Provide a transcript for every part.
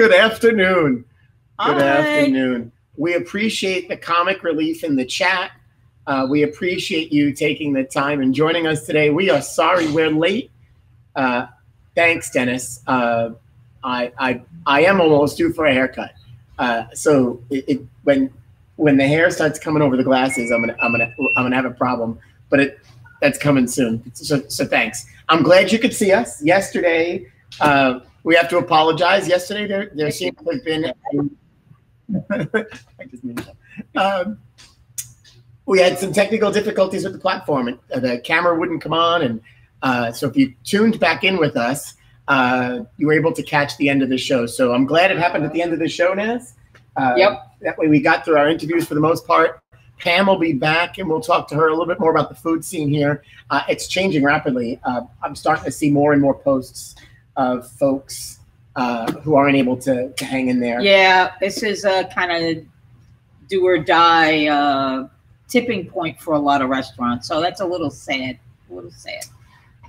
good, good afternoon. Good Hi. afternoon. We appreciate the comic relief in the chat. Uh, we appreciate you taking the time and joining us today. We are sorry we're late. Uh, thanks, Dennis. Uh, I, I I am almost due for a haircut. Uh, so it, it, when when the hair starts coming over the glasses, I'm gonna I'm gonna I'm gonna have a problem. But it that's coming soon. So so thanks. I'm glad you could see us yesterday. Uh, we have to apologize. Yesterday there there seemed to have been. I just made. Um, we had some technical difficulties with the platform. and, uh, The camera wouldn't come on, and uh, so if you tuned back in with us, uh, you were able to catch the end of the show. So I'm glad it happened at the end of the show, Naz. Uh, Yep. That way we got through our interviews for the most part. Pam will be back, and we'll talk to her a little bit more about the food scene here. Uh, it's changing rapidly. Uh, I'm starting to see more and more posts of folks uh, who aren't able to, to hang in there. Yeah, this is a kind of do or die uh, tipping point for a lot of restaurants. So that's a little sad. A little sad.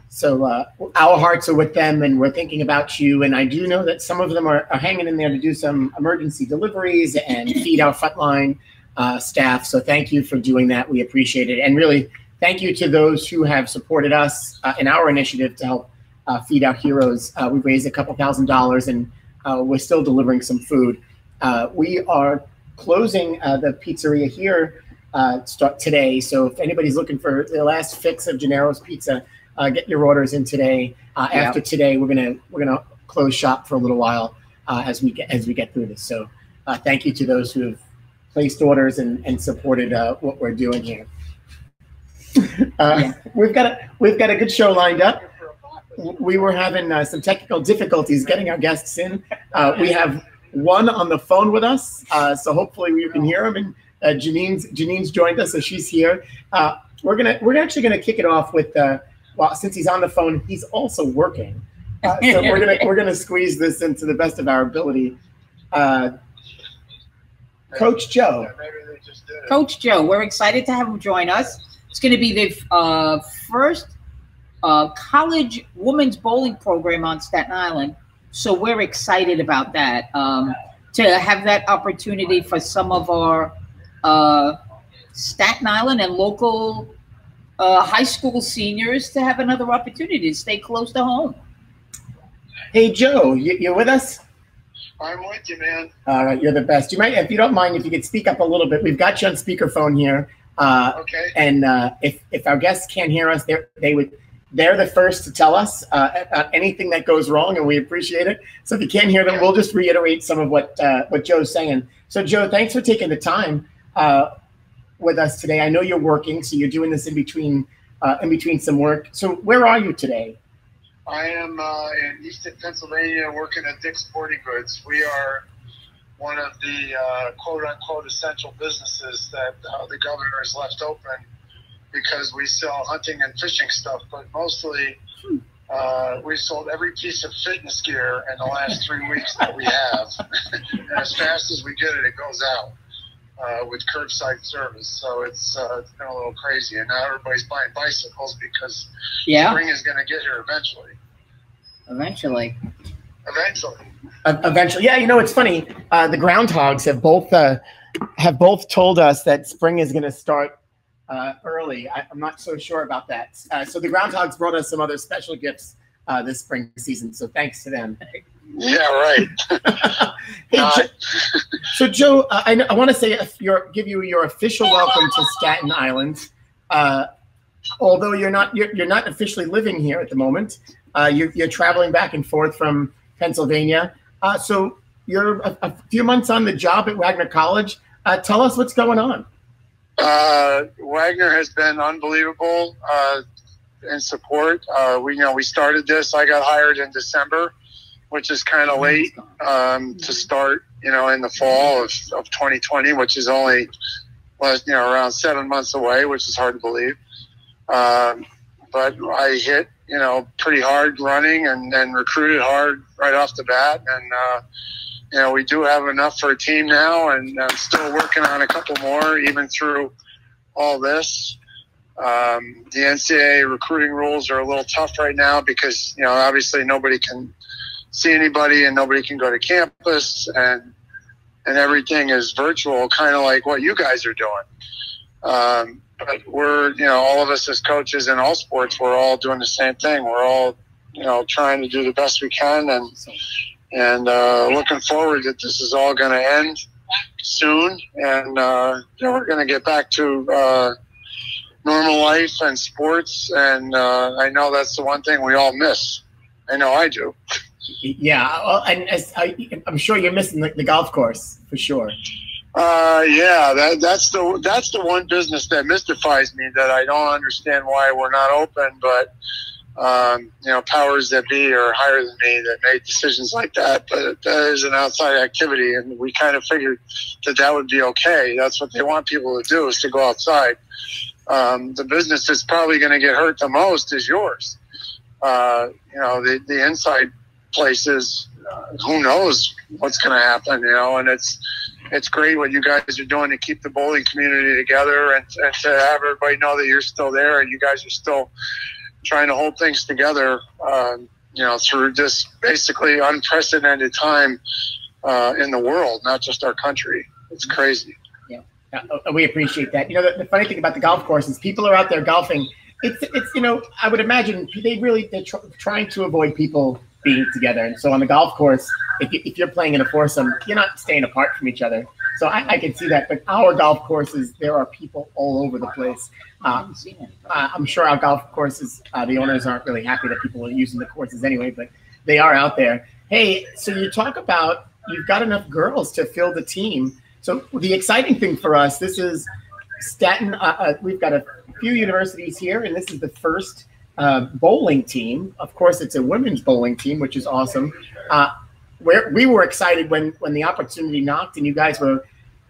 So uh, our hearts are with them, and we're thinking about you. And I do know that some of them are, are hanging in there to do some emergency deliveries and feed our frontline uh, staff. So thank you for doing that. We appreciate it, and really thank you to those who have supported us uh, in our initiative to help uh, feed our heroes. Uh, we've raised a couple thousand dollars, and uh, we're still delivering some food. Uh, we are closing uh, the pizzeria here uh, start today. So if anybody's looking for the last fix of Gennaro's Pizza uh, get your orders in today. Uh, Yeah. After today, we're gonna we're gonna close shop for a little while uh, as we get as we get through this. So uh, thank you to those who have placed orders and, and supported uh, what we're doing here. Uh, Yeah. We've got a we've got a good show lined up. We were having uh, some technical difficulties getting our guests in. Uh, we have one on the phone with us, uh, so hopefully you can hear him. And uh, Jeannine's Jeannine's joined us, so she's here. Uh, we're gonna we're actually gonna kick it off with uh, well, since he's on the phone, he's also working. Uh, so we're gonna we're gonna squeeze this into the best of our ability. Uh, Coach Joe, Coach Joe, we're excited to have him join us. It's going to be the uh, first uh, college women's bowling program on Staten Island. So we're excited about that. Um, to have that opportunity for some of our uh, Staten Island and local uh, high school seniors to have another opportunity to stay close to home. hey Joe, you, you're with us. I'm with you, man. All right, you're the best. You might, if you don't mind, if you could speak up a little bit. We've got you on speakerphone here, uh, Okay. and uh, if if our guests can't hear us, they they would they're the first to tell us uh, about anything that goes wrong, and we appreciate it. So if you can't hear them, we'll just reiterate some of what uh, what Joe's saying. So Joe, thanks for taking the time uh, with us today. I know you're working, so you're doing this in between uh, in between some work. So where are you today? I am uh, in Easton, Pennsylvania, working at Dick's Sporting Goods. We are one of the uh, quote unquote essential businesses that uh, the governor has left open because we sell hunting and fishing stuff, but mostly uh, we sold every piece of fitness gear in the last three weeks that we have. and as fast as we get it, it goes out. Uh, with curbside service, so it's uh, it's been a little crazy, and now everybody's buying bicycles because Yeah, spring is going to get here eventually. eventually. Eventually. Uh, eventually, yeah. You know, it's funny. Uh, the groundhogs have both uh, have both told us that spring is going to start uh, early. I, I'm not so sure about that. Uh, so the groundhogs brought us some other special gifts uh, this spring season. So thanks to them. Yeah, right. Hey, Jo- so Joe, uh, I, I want to say your give you your official welcome to Staten Island. Uh, although you're not you're, you're not officially living here at the moment, uh, you're, you're traveling back and forth from Pennsylvania. Uh, so you're a, a few months on the job at Wagner College. Uh, tell us what's going on. Uh, Wagner has been unbelievable uh, in support. Uh, we, you know, we started this. I got hired in December, which is kind of late um, to start. You know, in the fall of, of 2020, which is only was you know around seven months away, which is hard to believe. Um, but I hit you know pretty hard running and then recruited hard right off the bat, and uh, you know we do have enough for a team now, and I'm still working on a couple more even through all this. Um, the NCAA recruiting rules are a little tough right now because you know obviously nobody can see anybody and nobody can go to campus and and everything is virtual, kind of like what you guys are doing. Um, but we're you know all of us as coaches in all sports, we're all doing the same thing. We're all you know trying to do the best we can and and uh, looking forward that this is all going to end soon and uh, we're going to get back to uh, normal life and sports. And uh, I know that's the one thing we all miss. I know I do. Yeah, and as I, am sure you're missing the, the, golf course for sure. Uh, yeah, that, that's the that's the one business that mystifies me that I don't understand why we're not open. But um, you know, powers that be are higher than me that made decisions like that. But that is an outside activity, and we kind of figured that that would be okay. That's what they want people to do is to go outside um, the business that's probably going to get hurt the most is yours. Uh, you know, the, the inside places, uh, who knows what's going to happen, you know, and it's, it's great what you guys are doing to keep the bowling community together and, and to have everybody know that you're still there and you guys are still trying to hold things together, um, you know, through this basically unprecedented time uh, in the world, not just our country. It's crazy. Uh, we appreciate that. You know, the, the, funny thing about the golf course is people are out there golfing. It's, it's you know, I would imagine they really they're tr- trying to avoid people being together. And so on the golf course, if, you, if you're playing in a foursome, you're not staying apart from each other. So I, I can see that. But our golf courses, there are people all over the place. Uh, uh, I'm sure our golf courses, uh, the owners aren't really happy that people are using the courses anyway, but they are out there. Hey, so you talk about you've got enough girls to fill the team. So the exciting thing for us, this is Staten. Uh, uh, we've got a few universities here, and this is the first uh, bowling team. Of course, it's a women's bowling team, which is awesome. Where we were excited when when the opportunity knocked, and you guys were.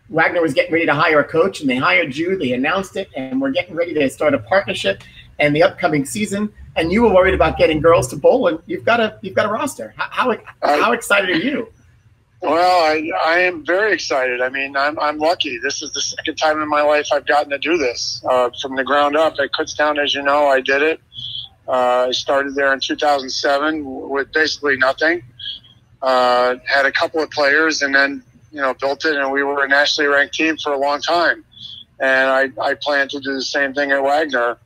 Wagner was getting ready to hire a coach, and they hired you. They announced it, and we're getting ready to start a partnership and the upcoming season. And you were worried about getting girls to bowl, and you've got a you've got a roster. How how, how excited are you? Well, I, I am very excited. I mean, I'm, I'm lucky. This is the second time in my life I've gotten to do this uh, from the ground up at Kutztown. As you know, I did it. Uh, I started there in 2007 with basically nothing. Uh, had a couple of players and then, you know, built it and we were a nationally ranked team for a long time. And I, I plan to do the same thing at Wagner.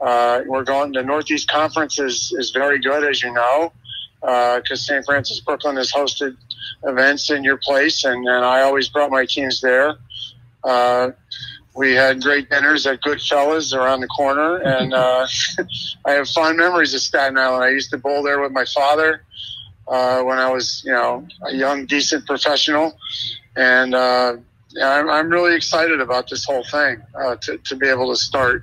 Uh, we're going, the Northeast Conference is, is very good, as you know, because uh, St. Francis Brooklyn has hosted events in your place, and, and I always brought my teams there. Uh, we had great dinners at Goodfellas around the corner, and uh, I have fond memories of Staten Island. I used to bowl there with my father uh, when I was, you know, a young, decent professional, and uh, I'm, I'm really excited about this whole thing uh, to, to be able to start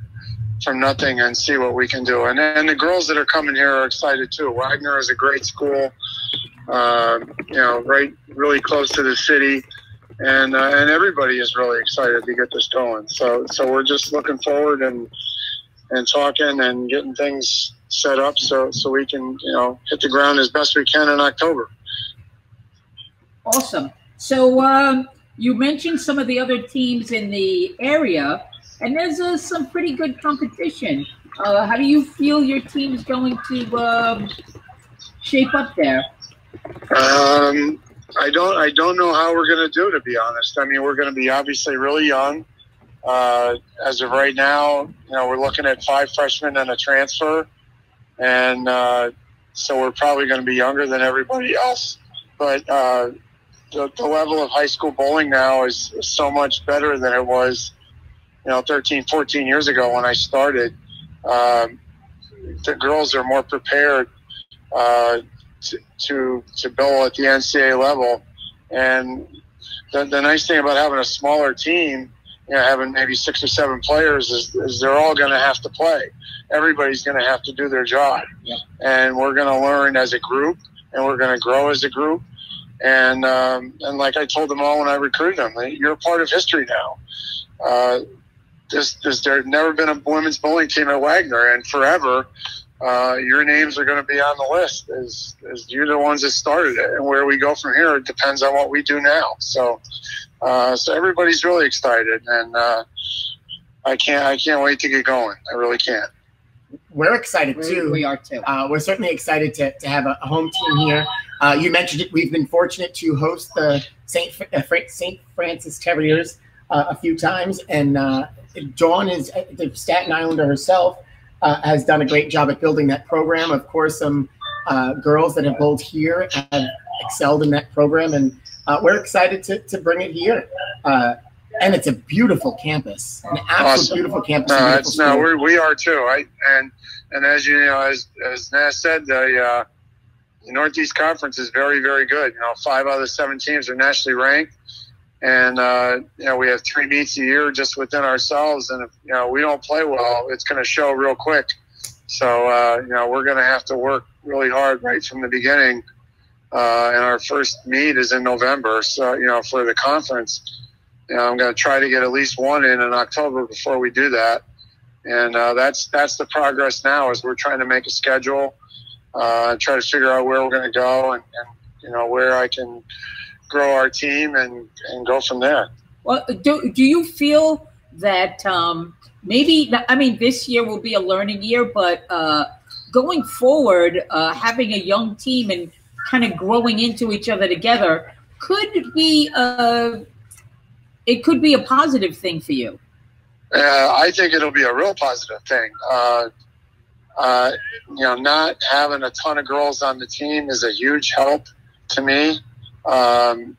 from nothing and see what we can do. And and the girls that are coming here are excited too. Wagner is a great school uh, you know, right, really close to the city, and uh, and everybody is really excited to get this going. So so we're just looking forward and and talking and getting things set up so so we can you know hit the ground as best we can in October. Awesome. So um, you mentioned some of the other teams in the area, and there's uh, some pretty good competition. Uh, how do you feel your team is going to um, shape up there? Um, I don't. I don't know how we're going to do. To be honest, I mean, we're going to be obviously really young. Uh, as of right now, you know, we're looking at five freshmen and a transfer, and uh, so we're probably going to be younger than everybody else. But uh, the, the, level of high school bowling now is so much better than it was, you know, 13, 14 years ago when I started. Um, the girls are more prepared uh, to, to, to bowl at the NCAA level. And the, the nice thing about having a smaller team, you know, having maybe six or seven players is, is they're all going to have to play. Everybody's going to have to do their job. Yeah. And we're going to learn as a group and we're going to grow as a group. And, um, and like I told them all when I recruited them, you're a part of history now. Uh, this, this, there's never been a women's bowling team at Wagner, and forever uh, your names are going to be on the list as, as you're the ones that started it. And where we go from here it depends on what we do now. So, uh, so everybody's really excited. And, uh, I can't I can't wait to get going. I really can't. We're excited too. we are too. Uh, we're certainly excited to, to have a, a home team here. Uh, you mentioned it. We've been fortunate to host the St. Uh, Fra- St. Francis Terriers uh, a few times, and uh, Dawn is the Staten Islander herself uh, has done a great job at building that program. Of course, some uh, girls that have bowled here have excelled in that program, and uh, we're excited to, to bring it here. Uh, and it's a beautiful campus, an absolute Awesome. beautiful campus. No, beautiful no, we're, we are too. I and and as you know, as as Naz said, the, uh, the Northeast Conference is very very good. You know, five out of the seven teams are nationally ranked, and uh, you know we have three meets a year just within ourselves. And if you know we don't play well, it's going to show real quick. So uh, you know we're going to have to work really hard right from the beginning. Uh, and our first meet is in November. So you know for the conference. You know, I'm going to try to get at least one in in October before we do that, and uh, that's that's the progress now. Is we're trying to make a schedule, uh, try to figure out where we're going to go, and, and you know where I can grow our team and and go from there. Well, do, do you feel that um, maybe, I mean, this year will be a learning year, but uh, going forward, uh, having a young team and kind of growing into each other together could be a, it could be a positive thing for you. Uh, I think it'll be a real positive thing. Uh, uh, you know, not having a ton of girls on the team is a huge help to me um,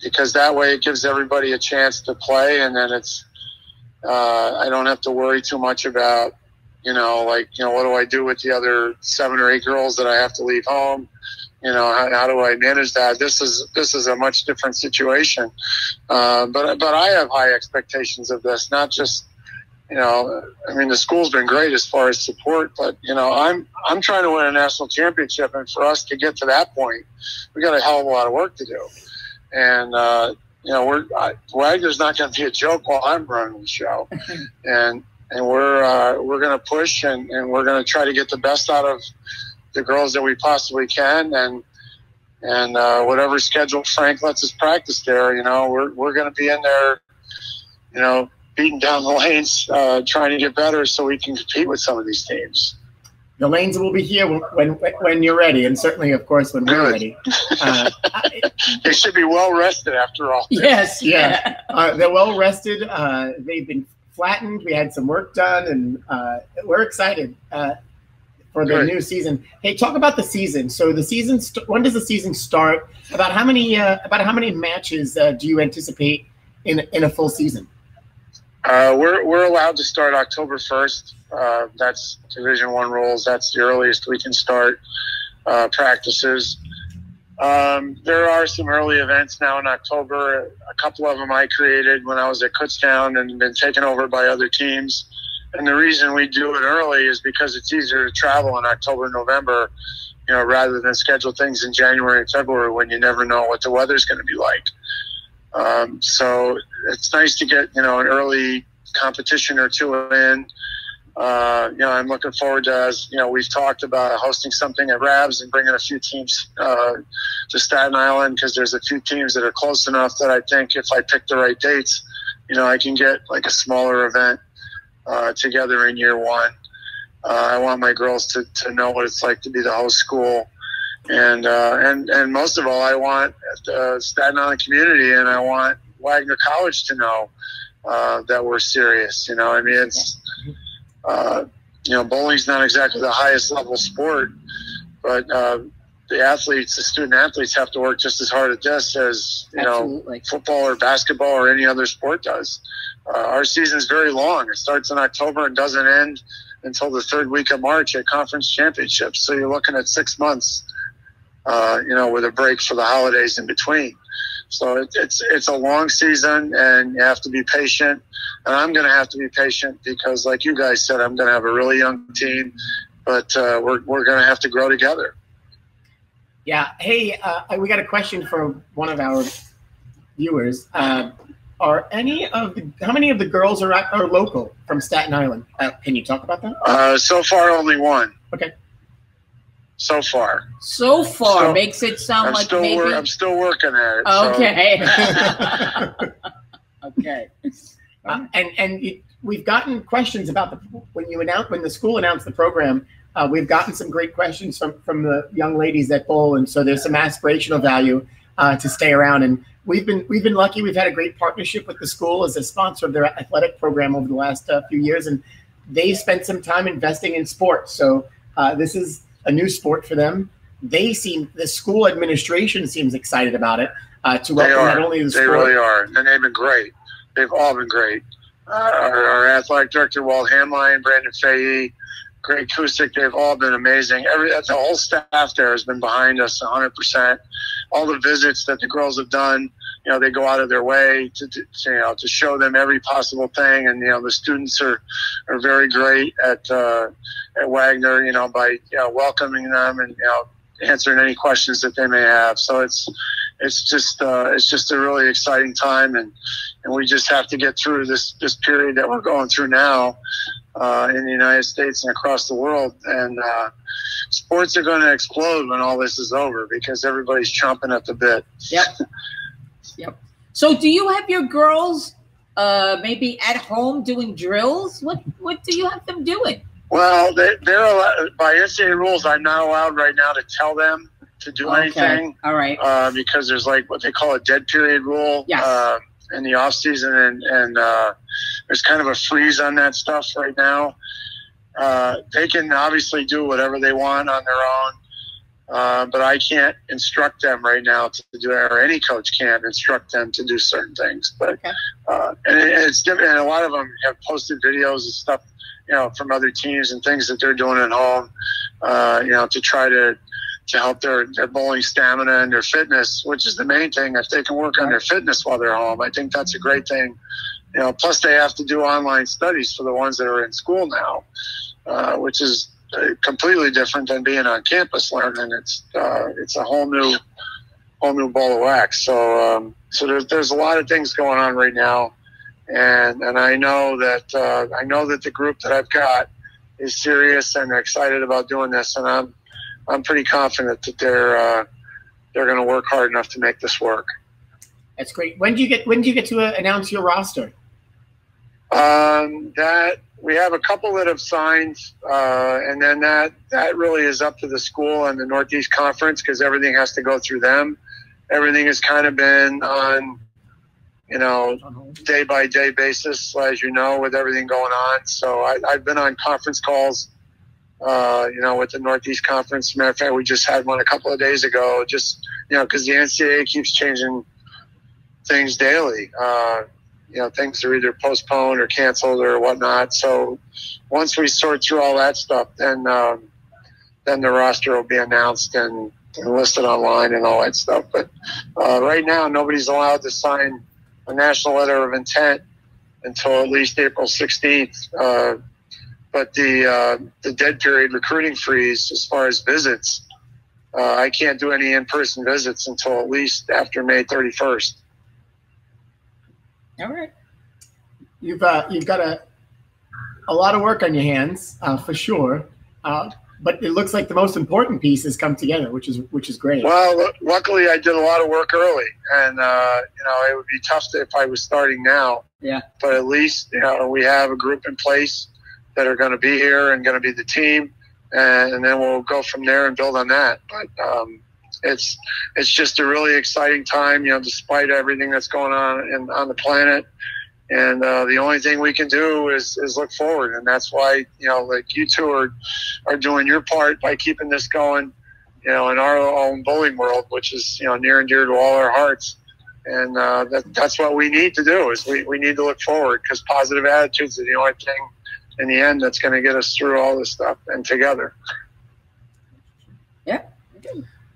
because that way it gives everybody a chance to play, and then it's uh, I don't have to worry too much about you know like you know what do I do with the other seven or eight girls that I have to leave home. You know how, how do I manage that? This is this is a much different situation, uh, but but I have high expectations of this. Not just you know, I mean the school's been great as far as support, but you know I'm I'm trying to win a national championship, and for us to get to that point, we got a hell of a lot of work to do. And uh, you know we're I, Wagner's not going to be a joke while I'm running the show, and and we're uh, we're going to push and, and we're going to try to get the best out of the girls that we possibly can, and and uh, whatever schedule Frank lets us practice there, you know, we're we're going to be in there, you know, beating down the lanes, uh, trying to get better so we can compete with some of these teams. The lanes will be here when when, when you're ready, and certainly, of course, when we're ready. Uh, They should be well rested after all. Yes. Yeah. uh, they're well rested. Uh, they've been flattened. We had some work done, and uh, we're excited uh, for the Good. new season. Hey, talk about the season. So the season. St- when does the season start? About how many? Uh, about how many matches uh, do you anticipate in in a full season? Uh, we're we're allowed to start October first. Uh, that's Division One rules. That's the earliest we can start uh, practices. Um, there are some early events now in October. A couple of them I created when I was at Kutztown and been taken over by other teams. And the reason we do it early is because it's easier to travel in October, November, you know, rather than schedule things in January and February when you never know what the weather's going to be like. Um, so it's nice to get you know an early competition or two in. Uh, you know, I'm looking forward to as you know we've talked about hosting something at Rabs and bringing a few teams uh, to Staten Island because there's a few teams that are close enough that I think if I pick the right dates, you know, I can get like a smaller event uh, together in year one. Uh, I want my girls to, to know what it's like to be the host school and uh, and and most of all, I want the Staten Island community, and I want Wagner College to know uh, that we're serious. You know, I mean, it's uh, you know, bowling's not exactly the highest level sport, but uh, the athletes, the student athletes, have to work just as hard at this as you know Absolutely. football or basketball or any other sport does. Uh, our season's very long. It starts in October and doesn't end until the third week of March at conference championships. So you're looking at six months, uh, you know, with a break for the holidays in between. So it, it's it's a long season, and you have to be patient. And I'm going to have to be patient because, like you guys said, I'm going to have a really young team, but uh, we're we're going to have to grow together. Yeah. Hey, uh, we got a question from one of our viewers. Uh, are any of the how many of the girls are are local from Staten Island? Uh, can you talk about that? Uh, so far, only one. Okay. So far, So far So, makes it sound I'm like still maybe. wor- I'm still working at it. so- okay. okay. Uh, and and we've gotten questions about the when you announce when the school announced the program. Uh, we've gotten some great questions from from the young ladies at bowl, and so there's some aspirational value uh, to stay around. And we've been we've been lucky. We've had a great partnership with the school as a sponsor of their athletic program over the last uh, few years, and they spent some time investing in sports. So uh, this is a new sport for them. They seem the school administration seems excited about it. Uh, to They welcome not only the They sport, really are, and they've been great. They've all been great. Uh, our, our athletic director, Walt Hameline, Brandon Fahey, Greg Kusick, they've all been amazing. Every the whole staff there has been behind us 100. percent All the visits that the girls have done, you know, they go out of their way to, to you know to show them every possible thing, and you know the students are are very great at uh, at Wagner, you know, by you know welcoming them and you know answering any questions that they may have. So it's it's just uh, it's just a really exciting time, and and we just have to get through this this period that we're going through now uh, in the United States and across the world. And uh, sports are going to explode when all this is over because everybody's chomping at the bit. Yep. Yep. So, do you have your girls uh, maybe at home doing drills? What What do you have them doing? Well, they, they're allowed, by NCAA rules. I'm not allowed right now to tell them to do anything. All right. uh, because there's like what they call a dead period rule Yes. uh, in the off season, and, and uh, there's kind of a freeze on that stuff right now. Uh, they can obviously do whatever they want on their own, uh, but I can't instruct them right now to do it, or any coach can't instruct them to do certain things. But Okay. uh, and it, it's different. And a lot of them have posted videos and stuff, you know, from other teams and things that they're doing at home, uh, you know, to try to to help their, their bowling stamina and their fitness, which is the main thing. If they can work on their fitness while they're home, I think that's a great thing. You know, plus they have to do online studies for the ones that are in school now, uh, which is uh, completely different than being on campus learning. It's uh, it's a whole new whole new ball of wax. So um, so there's there's a lot of things going on right now, and and I know that uh, I know that the group that I've got is serious and excited about doing this, and I'm I'm pretty confident that they're uh, they're going to work hard enough to make this work. That's great. When do you get when do you get to uh, announce your roster? Um, that we have a couple that have signed, uh, and then that that really is up to the school and the Northeast Conference because everything has to go through them. Everything has kind of been on, you know, day by day basis, as you know, with everything going on. So I, I've been on conference calls, uh, you know, with the Northeast Conference. Matter of fact, we just had one a couple of days ago. Just you know, because the NCAA keeps changing things daily. Uh, you know, things are either postponed or canceled or whatnot. So once we sort through all that stuff, then um, then the roster will be announced and, and listed online and all that stuff. But uh, right now, nobody's allowed to sign a national letter of intent until at least April 16th. But the uh, the dead period recruiting freeze, as far as visits, uh, I can't do any in person visits until at least after May 31st. All right. You've uh, you've got a a lot of work on your hands uh, for sure. Uh, but it looks like the most important piece has come together, which is which is great. Well, lu- luckily I did a lot of work early, and uh, you know it would be tough to, if I was starting now. Yeah. But at least you know we have a group in place that are going to be here and going to be the team, and, then we'll go from there and build on that. But um, it's it's just a really exciting time, you know, despite everything that's going on in, on the planet. And uh, the only thing we can do is, is look forward, and that's why you know, like you two are are doing your part by keeping this going you know, in our own bowling world, which is, you know, near and dear to all our hearts. And uh, that, that's what we need to do is we, we need to look forward because positive attitudes are the only thing in the end that's going to get us through all this stuff and together. Yeah.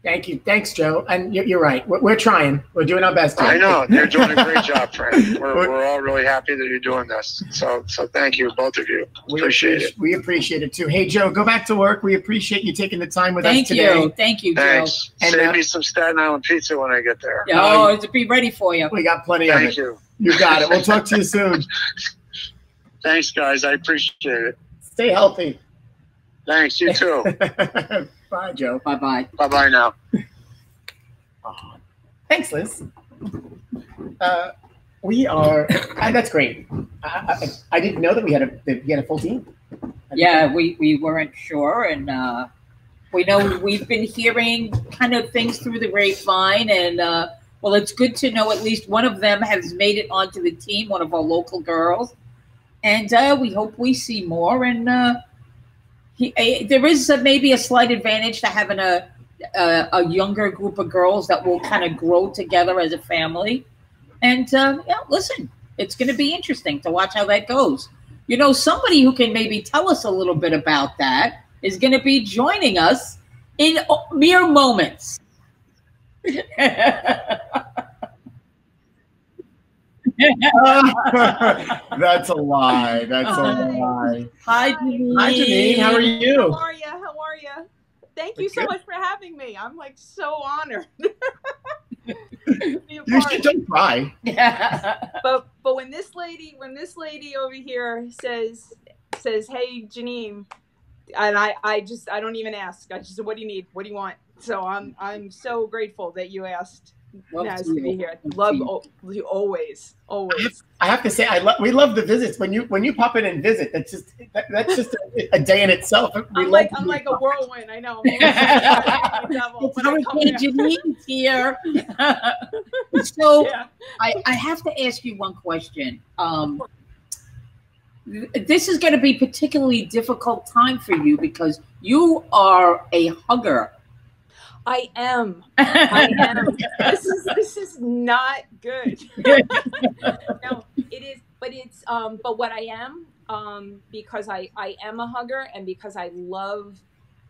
Thank you, thanks, Joe. And you're, you're right. We're, we're trying. We're doing our best. here. I know you're doing a great job, Frank. We're, we're all really happy that you're doing this. So, so thank you, both of you. We Appreciate it. We appreciate it too. Hey, Joe, go back to work. We appreciate you taking the time with Thank us today. Thank you. Thank you, Joe. Thanks. And, Save uh, me some Staten Island pizza when I get there. Yeah, oh, to be ready for you. We got plenty of Thank it. you. You got it. We'll talk to you soon. Thanks, guys. I appreciate it. Stay healthy. Thanks. You too. Bye, Joe. Bye bye. bye bye now. Aw. Thanks, Liz. Uh, We are. Uh, that's great. I, I, I, didn't know that we had a that we had a full team. Yeah, we we weren't sure, and uh, we know we've been hearing kind of things through the grapevine, and uh, well, it's good to know at least one of them has made it onto the team, one of our local girls, and uh, we hope we see more. And uh, he, uh, there is a, maybe a slight advantage to having a, a, a younger group of girls that will kind of grow together as a family. And uh, yeah, listen, it's going to be interesting to watch how that goes. You know, somebody who can maybe tell us a little bit about that is going to be joining us in mere moments. That's a lie. That's a lie. Hi, Jeannine. Hi, Jeannine. How are you? How are you? How are you? Thank you so much for having me. I'm like so honored. you should don't cry. but but when this lady when this lady over here says says, "Hey, Jeannine," and I I just I don't even ask. I just said, "What do you need? What do you want?" So I'm I'm so grateful that you asked Love nice to, to be here. Love you always, always. I have to say, I love. We love the visits when you when you pop in and visit. That's just that, that's just a, a, day in itself. We I'm like I'm like a whirlwind. I know. Jeannine's here. so yeah. I I have to ask you one question. Um, this is going to be particularly difficult time for you because you are a hugger I am. I am. this is this is not good. no, it is, but it's um but what I am um because I I am a hugger and because I love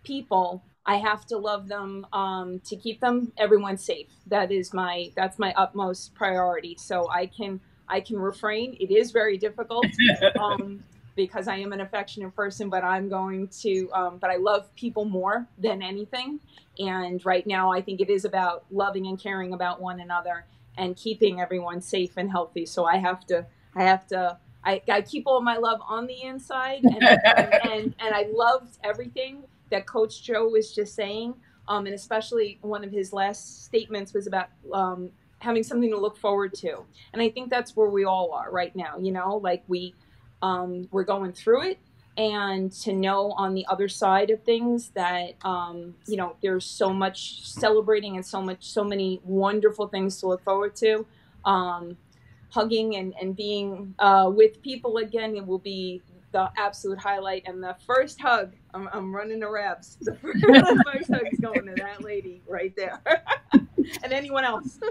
people, I have to love them um to keep them everyone safe. That is my that's my utmost priority. So I can I can refrain. It is very difficult. Um because I am an affectionate person, but I'm going to, um, but I love people more than anything. And right now, I think it is about loving and caring about one another and keeping everyone safe and healthy. So I have to, I have to, I, I keep all my love on the inside. And, and, and, I loved everything that Coach Joe was just saying. Um, and especially one of his last statements was about um, having something to look forward to. And I think that's where we all are right now. You know, like we, um, we're going through it and to know on the other side of things that um, you know there's so much celebrating and so much so many wonderful things to look forward to. Um, hugging and, and being uh, with people again it will be the absolute highlight and the first hug. I'm, I'm running the reps the first, the first hug is going to that lady right there. And anyone else?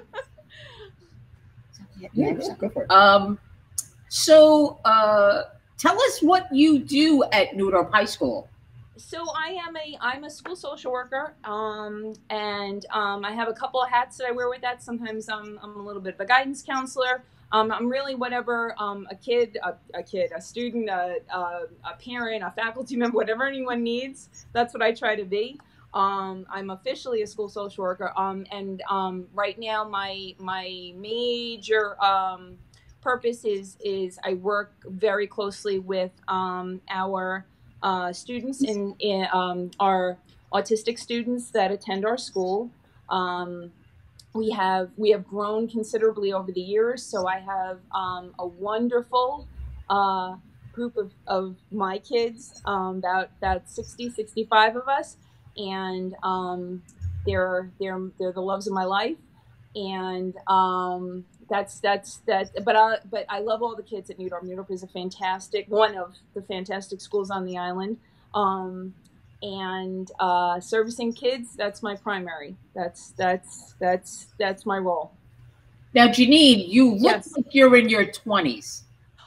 Yeah, yeah, go for it. Um so uh Tell us what you do at New Dorp High School. So I am a I'm a school social worker, um, and um, I have a couple of hats that I wear with that. Sometimes I'm, I'm a little bit of a guidance counselor. Um, I'm really whatever um, a kid, a, a, kid, a student, a, a, a, parent, a faculty member, whatever anyone needs. That's what I try to be. Um, I'm officially a school social worker, um, and right now my my major purpose is is I work very closely with um, our uh, students in, in um, our autistic students that attend our school. Um, we have we have grown considerably over the years, so I have um, a wonderful uh, group of, of my kids, um, about about 60, 65 of us, and um, they're they're they're the loves of my life, and that's that's that but i but i love all the kids at New Dorp. Neudorf is a fantastic one of the fantastic schools on the island. Um, and uh, servicing kids that's my primary. That's that's that's that's my role. Now jeannine you look yes. like you're in your 20s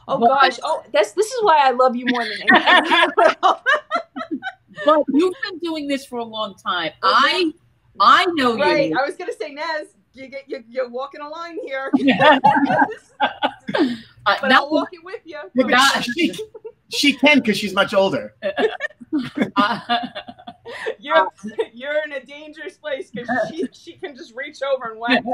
oh but, gosh oh that's this is why i love you more than anything. But you've been doing this for a long time. I i know right. you i was gonna say naz you get you, you're walking a line here. Uh, but I'll walk it with you. Not, she, she can because she's much older. you're you're in a dangerous place because she she can just reach over and whack.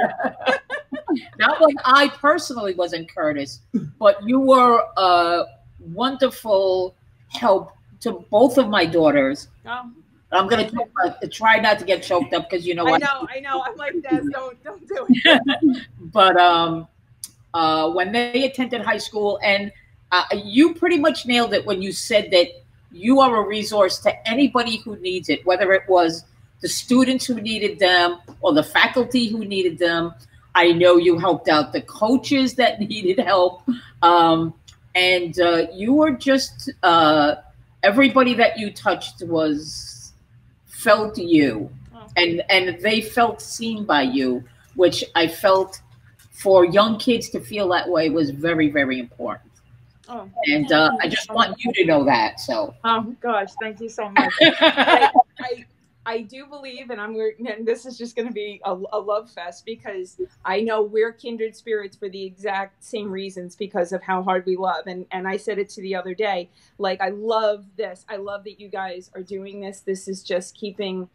Not like I personally wasn't Curtis, but you were a wonderful help to both of my daughters. Oh. I'm gonna try not to get choked up because you know what I know, I know. I'm like that. Don't don't do it. but um, uh, when they attended high school, and uh, you pretty much nailed it when you said that you are a resource to anybody who needs it, whether it was the students who needed them or the faculty who needed them. I know you helped out the coaches that needed help. Um, and uh, you were just, uh, everybody that you touched was felt you Oh. and, and they felt seen by you, which I felt for young kids to feel that way was very, very important. Oh, And uh, I just want you to know that. So. oh gosh, thank you so much. I, I, I do believe, and I'm and this is just going to be a, a love fest because I know we're kindred spirits for the exact same reasons because of how hard we love. And and I said it to the other day, like I love this. I love that you guys are doing this. This is just keeping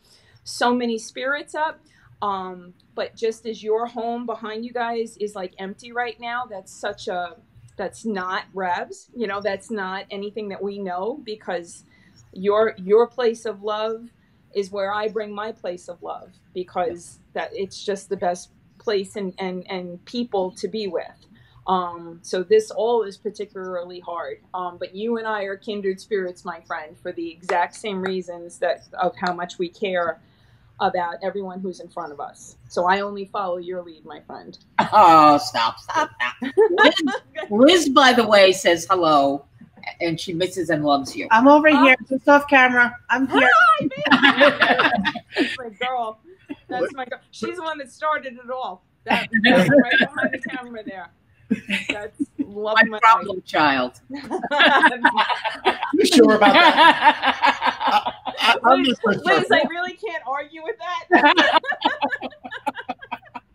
so many spirits up. Um, but just as your home behind you guys is like empty right now, that's such a that's not Rab's. You know, that's not anything that we know because your your place of love is where I bring my place of love because that it's just the best place and and and people to be with. Um, so this all is particularly hard. Um, but you and I are kindred spirits, my friend, for the exact same reasons that of how much we care about everyone who's in front of us. So I only follow your lead, my friend. Oh, stop, stop, stop. Liz, Liz, by the way, says hello, and she misses and loves you. I'm over here, just off camera. I'm here. Hi, That's my girl. That's my girl. She's the one that started it all. That, that's right behind the camera there. That's love My my problem child. You sure about that? I, I'm Liz, just Liz. I really can't argue with that.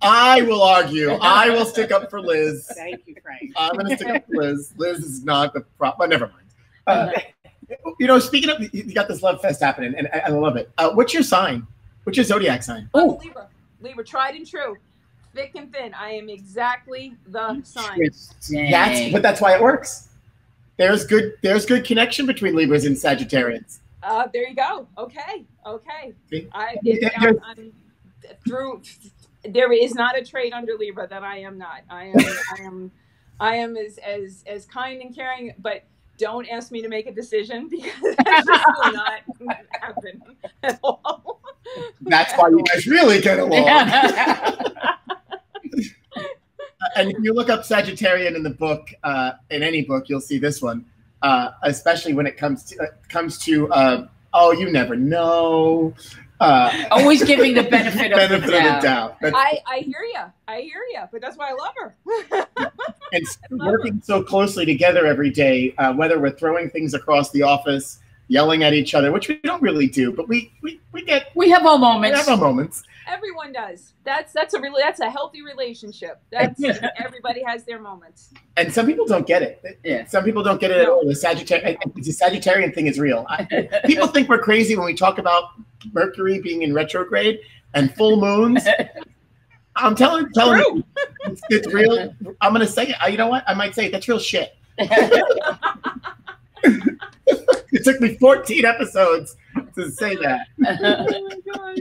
I will argue. I will stick up for Liz. Thank you, Frank. I'm going to stick up for Liz. Liz is not the problem. But never mind. Uh, you know, speaking of, you got this love fest happening, and I, I love it. Uh, what's your sign? What's your zodiac sign? Oh, Libra. Libra, tried and true. Thick and thin. I am exactly the sign. Interesting. That's but that's why it works. There's good. There's good connection between Libras and Sagittarians. Uh, there you go. Okay. Okay. I, Yeah, I'm, I'm through. There is not a trait under Libra that I am not. I am. I am. I am as as as kind and caring, but don't ask me to make a decision because that just will not happen at all. That's why you guys really get along. and if you look up Sagittarian in the book, uh, in any book, you'll see this one. Uh, especially when it comes to uh, comes to uh, oh, you never know. Uh, Always giving the benefit of benefit the of the doubt. doubt. I I hear you. I hear you. But that's why I love her. and working so closely together every day, uh, whether we're throwing things across the office, yelling at each other, which we don't really do, but we we, we get We have our moments. we have our moments. Everyone does. That's that's a really that's a healthy relationship. That's everybody has their moments. And some people don't get it. Yeah. Some people don't get it at all. The Sagittarian, the Sagittarian thing is real. I, people think we're crazy when we talk about Mercury being in retrograde and full moons. I'm telling, telling you, it's, it's real. I'm gonna say it. You know what? I might say it. That's real shit. It took me 14 episodes to say that. Oh my gosh.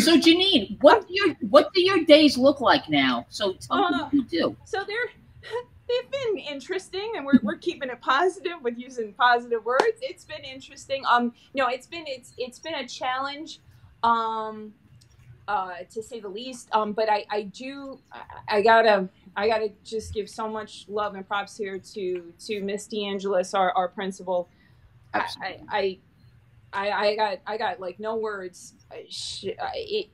So Jeannine, what do your what do your days look like now? So tell me Uh, what you do. So they're they've been interesting and we're, we're keeping it positive with using positive words. It's been interesting. Um no, it's been it's it's been a challenge um uh to say the least. Um but I I do I, I gotta I gotta just give so much love and props here to to Miss DeAngelis, our, our principal. I. I, I, I got, I got like no words. She, it,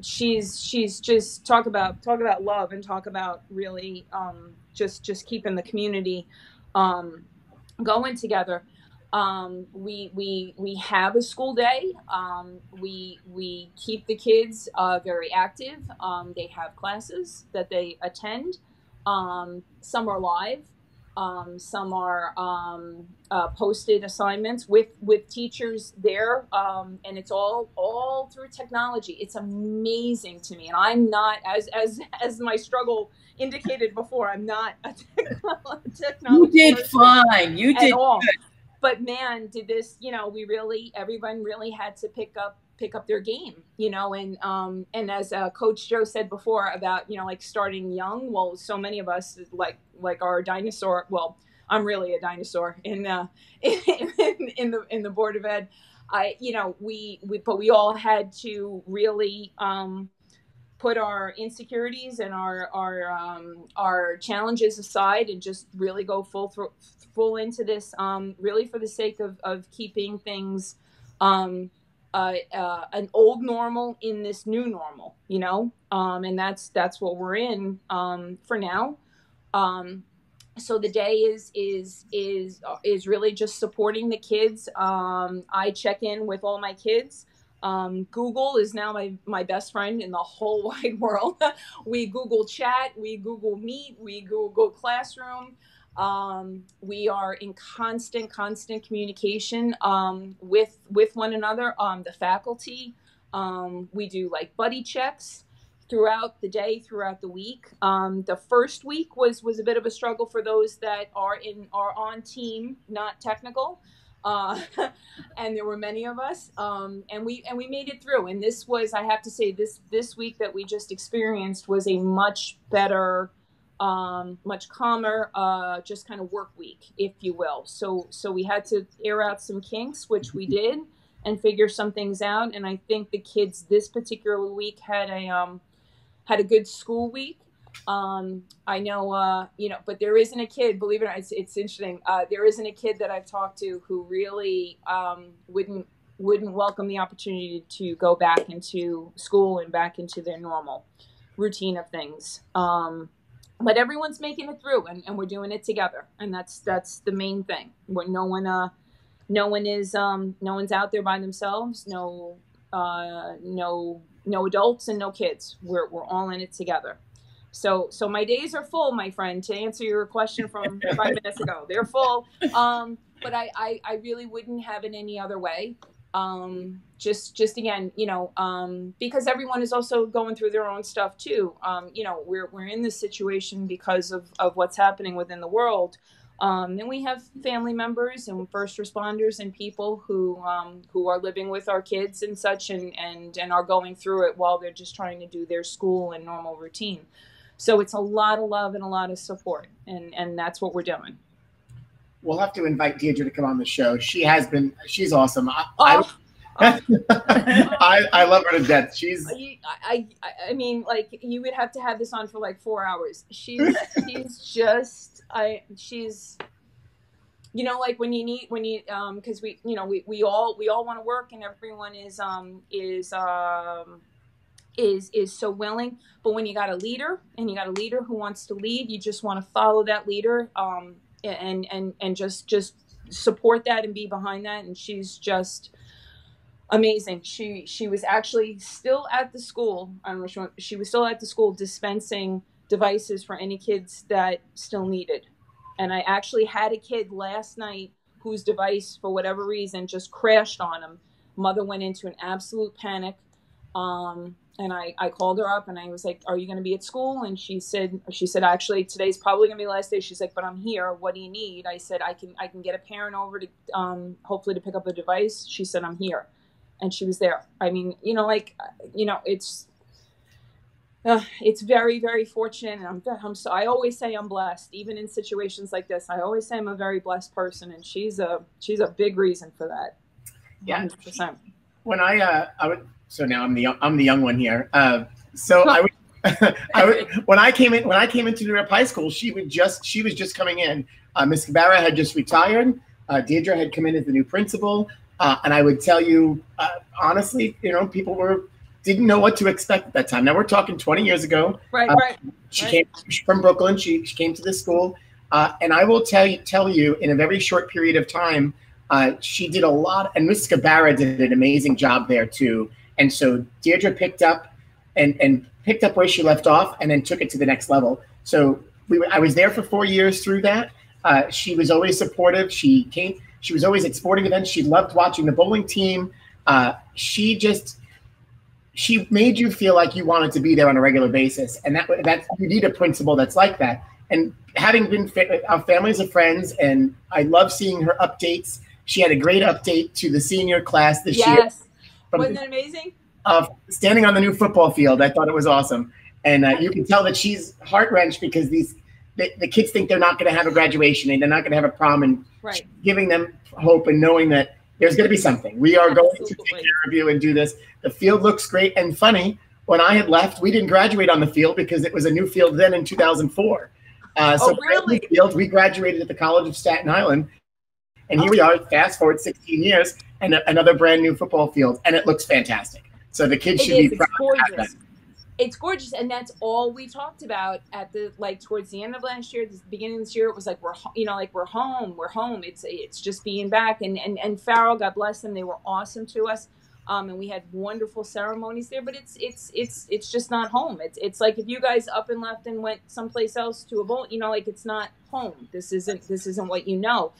she's, she's just talk about, talk about love and talk about really, um, just, just keeping the community, um, going together. Um, we, we, we have a school day. Um, we, we keep the kids, uh, very active. Um, they have classes that they attend. Um, some are live. Um, some are um, uh, posted assignments with with teachers there, um, and it's all all through technology. It's amazing to me, and I'm not as as as my struggle indicated before. I'm not a technolo- You did fine. You did all. But man, did this, you know, we really, everyone really had to pick up pick up their game, you know, and um, and as uh, Coach Joe said before about you know like starting young. Well, so many of us like like our dinosaur. Well, I'm really a dinosaur in uh, in, in the in the board of ed. I you know we we but we all had to really um, put our insecurities and our our um, our challenges aside and just really go full through full into this um, really for the sake of of keeping things um, uh, uh, an old normal in this new normal you know? Um, and that's that's what we're in um, for now. Um, so the day is is is is really just supporting the kids. Um, i check in with all my kids. Um, google is now my my best friend in the whole wide world. We google chat we google meet we google classroom um, we are in constant constant communication um, with with one another um, the faculty um, we do like buddy checks throughout the day, throughout the week. Um, the first week was was a bit of a struggle for those that are in are on team, not technical. Uh, and there were many of us, um, and we and we made it through. And this was, I have to say, this this week that we just experienced was a much better, um, much calmer, uh, just kind of work week, if you will. So so we had to air out some kinks, which we did, and figure some things out. And I think the kids this particular week had a um, had a good school week. Um, I know, uh, you know, but there isn't a kid, believe it or not, it's, it's interesting. Uh, there isn't a kid that I've talked to who really um, wouldn't wouldn't welcome the opportunity to go back into school and back into their normal routine of things. Um, but everyone's making it through, and, and we're doing it together, and that's that's the main thing. Where no one, uh, no one is, um, no one's out there by themselves. No, uh, no no adults and no kids. We're, we're all in it together. So, so my days are full, my friend. To answer your question from five minutes ago, they're full. Um, but I, I, I really wouldn't have it any other way. Um, just, just again, you know, um, because everyone is also going through their own stuff too. Um, you know, we're, we're in this situation because of, of what's happening within the world. Um, and we have family members and first responders and people who um, who are living with our kids and such and, and and are going through it while they're just trying to do their school and normal routine. So it's a lot of love and a lot of support, and and that's what we're doing. We'll have to invite Deirdre to come on the show. She has been. She's awesome. I, oh. I, I love her to death. She's. I, I I mean, like you would have to have this on for like four hours. She's she's just I she's you know like when you need when you um because we you know we, we all we all want to work and everyone is um is um is is so willing but when you got a leader and you got a leader who wants to lead you just want to follow that leader um and and and just just support that and be behind that and she's just amazing she she was actually still at the school i don't know she, she was still at the school dispensing devices for any kids that still needed. And I actually had a kid last night whose device, for whatever reason, just crashed on him. Mother went into an absolute panic. Um, and I, I called her up and I was like, "Are you going to be at school?" And she said, "She said actually today's probably going to be the last day." She's like, "But I'm here. What do you need?" I said, "I can I can get a parent over to um, hopefully to pick up a device." She said, "I'm here," and she was there. I mean, you know, like you know, it's uh, it's very very fortunate and I'm, I'm so i always say i'm blessed even in situations like this i always say i'm a very blessed person and she's a she's a big reason for that yeah 100%. when i uh i would so now i'm the i'm the young one here uh so i would I would, when I came in when I came into New Dorp High School, she would just she was just coming in. Uh, Miss Cabarra had just retired. Uh, Deirdre had come in as the new principal, uh, and I would tell you uh, honestly, you know, people were didn't know what to expect at that time. Now we're talking 20 years ago. Right, uh, right. She right. came from Brooklyn. She, she came to this school, uh, and I will tell you tell you in a very short period of time, uh, she did a lot. And Miss Cabarra did an amazing job there too. And so Deirdre picked up and and picked up where she left off, and then took it to the next level. So we I was there for four years through that. Uh, she was always supportive. She came. She was always at sporting events. She loved watching the bowling team. Uh, she just she made you feel like you wanted to be there on a regular basis, and that that you need a principal that's like that. And having been fa- our families of friends, and I love seeing her updates. She had a great update to the senior class this yes. year. Wasn't it amazing? uh, standing on the new football field. I thought it was awesome, and uh, you can tell that she's heart wrenched because these the, the kids think they're not going to have a graduation and they're not going to have a prom, and Right. giving them hope and knowing that there's going to be something. We are going to take care of you and do this. The field looks great and funny. When I had left, we didn't graduate on the field because it was a new field then in 2004. Uh, so Oh, really? Field, we graduated at the College of Staten Island, and here we are. Fast forward 16 years, and a- another brand new football field, and it looks fantastic. So the kids It should is. be It's proud. have gorgeous. that. It's gorgeous, and that's all we talked about at the like towards the end of last year, the beginning of this year. It was like we're you know like we're home, we're home. It's it's just being back, and and and Farrell, God bless them, they were awesome to us, um, and we had wonderful ceremonies there. But it's it's it's it's just not home. It's it's like if you guys up and left and went someplace else to a bowl, you know, like it's not home. This isn't this isn't what you know,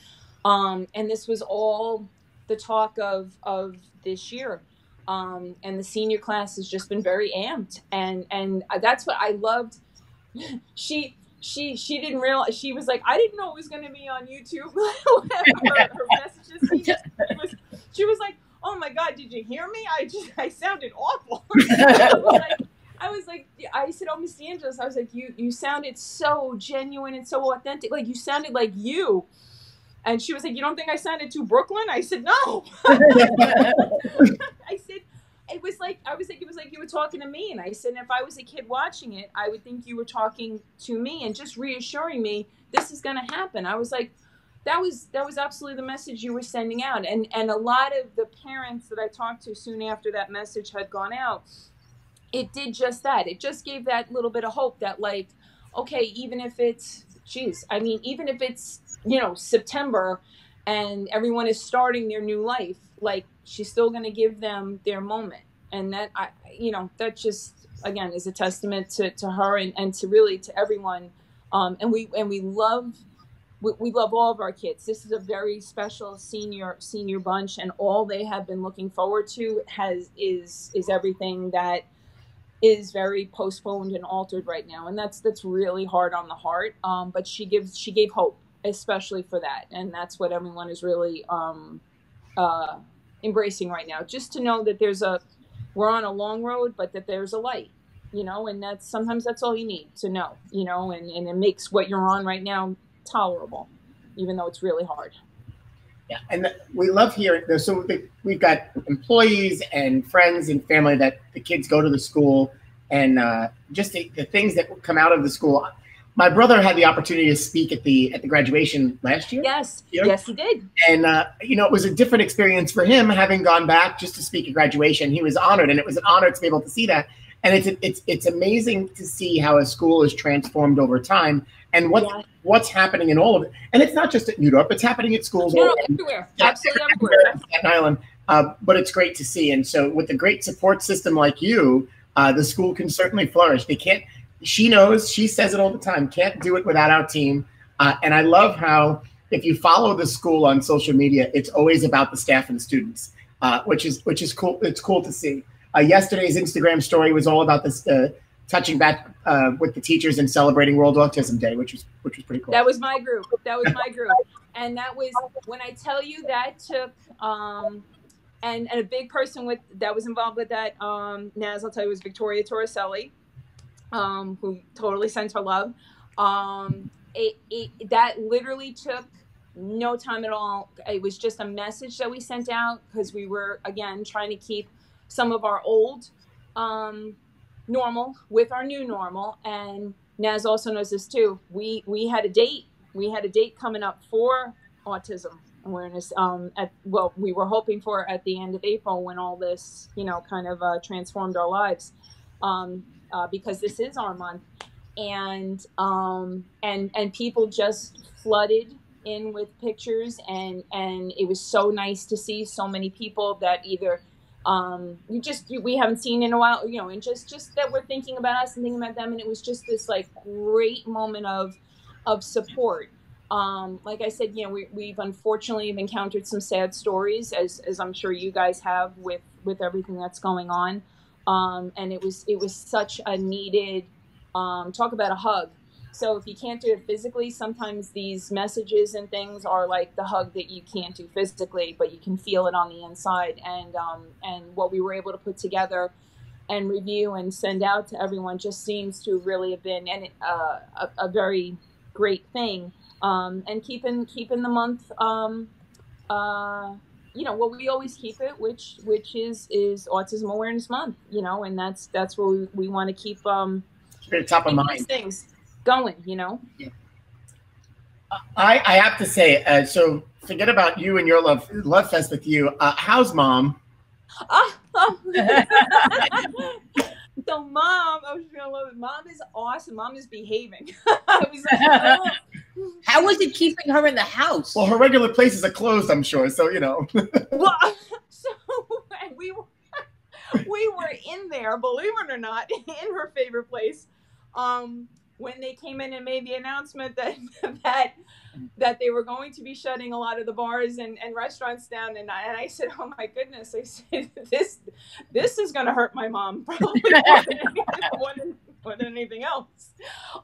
um, and this was all the talk of of this year. Um, and the senior class has just been very amped. And and that's what i loved. She she she didn't realize she was like i didn't know it was going to be on youtube. Her, her messages she, just was, she was like oh my god did you hear me? I just i sounded awful. I was like, I was like, I said, "Oh, Miss DeAngelis," I was like, "You, you sounded so genuine and so authentic. Like you sounded like you." And she was like, "You don't think I signed it to Brooklyn?" I said, "No." I said, it was like I was like it was like you were talking to me, and I said if I was a kid watching it, I would think you were talking to me and just reassuring me this is going to happen. I was like, that was that was absolutely the message you were sending out, and and a lot of the parents that I talked to soon after that message had gone out, it did just that. It just gave that little bit of hope that like, okay, even if it's, geez, I mean, even if it's you know September and everyone is starting their new life like she's still going to give them their moment. And that i you know that just again is a testament to, to her and, and to really to everyone. Um, and we and we love we, we love all of our kids. This is a very special senior senior bunch and all they have been looking forward to has is is everything that is very postponed and altered right now and that's that's really hard on the heart um, but she gives she gave hope especially for that and that's what everyone is really um, uh, embracing right now just to know that there's a we're on a long road but that there's a light you know and that's sometimes that's all you need to know you know and, and it makes what you're on right now tolerable even though it's really hard Yeah, and we love hearing. So the, we've got employees and friends and family that the kids go to the school, and uh, just the, the things that come out of the school. My brother had the opportunity to speak at the at the graduation last year, yes yes he did and uh, you know it was a different experience for him having gone back just to speak at graduation. He was honored, and it was an honor to be able to see that. And it's it's it's amazing to see how a school is transformed over time, and what Yeah. what's happening in all of it. And it's not just at New Dorp; it's happening at schools no, all no, over everywhere absolutely everywhere everywhere Staten Island. Uh, but it's great to see. And so, with a great support system like you, uh, the school can certainly flourish. They can't. She knows. She says it all the time. Can't do it without our team. Uh, and I love how if you follow the school on social media, it's always about the staff and the students, uh, which is which is cool. It's cool to see. Uh, yesterday's Instagram story was all about this. Uh, touching back uh, with the teachers and celebrating World Autism Day, which was which was pretty cool. That was my group. That was my group. And that was when I tell you that took um and, and a big person with that was involved with that, um, Naz, I'll tell you was Victoria Torricelli, um, who totally sends her love. Um it, it that literally took no time at all. It was just a message that we sent out because we were again trying to keep some of our old um normal with our new normal and Naz also knows this too. We we had a date. We had a date coming up for autism awareness. Um, at well, we were hoping for at the end of April when all this, you know, kind of uh, transformed our lives, um, uh, because this is our month, and um, and and people just flooded in with pictures, and and it was so nice to see so many people that either um you just you, we haven't seen in a while you know and just just that we're thinking about us and thinking about them and it was just this like great moment of of support. Um like i said you know we, we've unfortunately have encountered some sad stories as as i'm sure you guys have with with everything that's going on. Um and it was it was such a needed um talk about a hug so if you can't do it physically, sometimes these messages and things are like the hug that you can't do physically, but you can feel it on the inside. And um, and what we were able to put together and review and send out to everyone just seems to really have been and uh, a, a, very great thing. Um, and keeping keeping the month, um, uh, you know, what we always keep it, which which is is Autism Awareness Month. You know, and that's that's what we, we want to keep. Um, top of mind. Things going, you know? Yeah. I, I have to say, uh, so forget about you and your love love fest with you. Uh, how's mom? Oh, oh. so mom, I was gonna love it. Mom is awesome. Mom is behaving. was like, oh. How was it keeping her in the house? Well, her regular places are closed, I'm sure. So you know. well, so we were we were in there, believe it or not, in her favorite place. Um, when they came in and made the announcement that that that they were going to be shutting a lot of the bars and, and restaurants down. And I, and I said oh my goodness. I said this this is going to hurt my mom probably more than, more, than, anything else.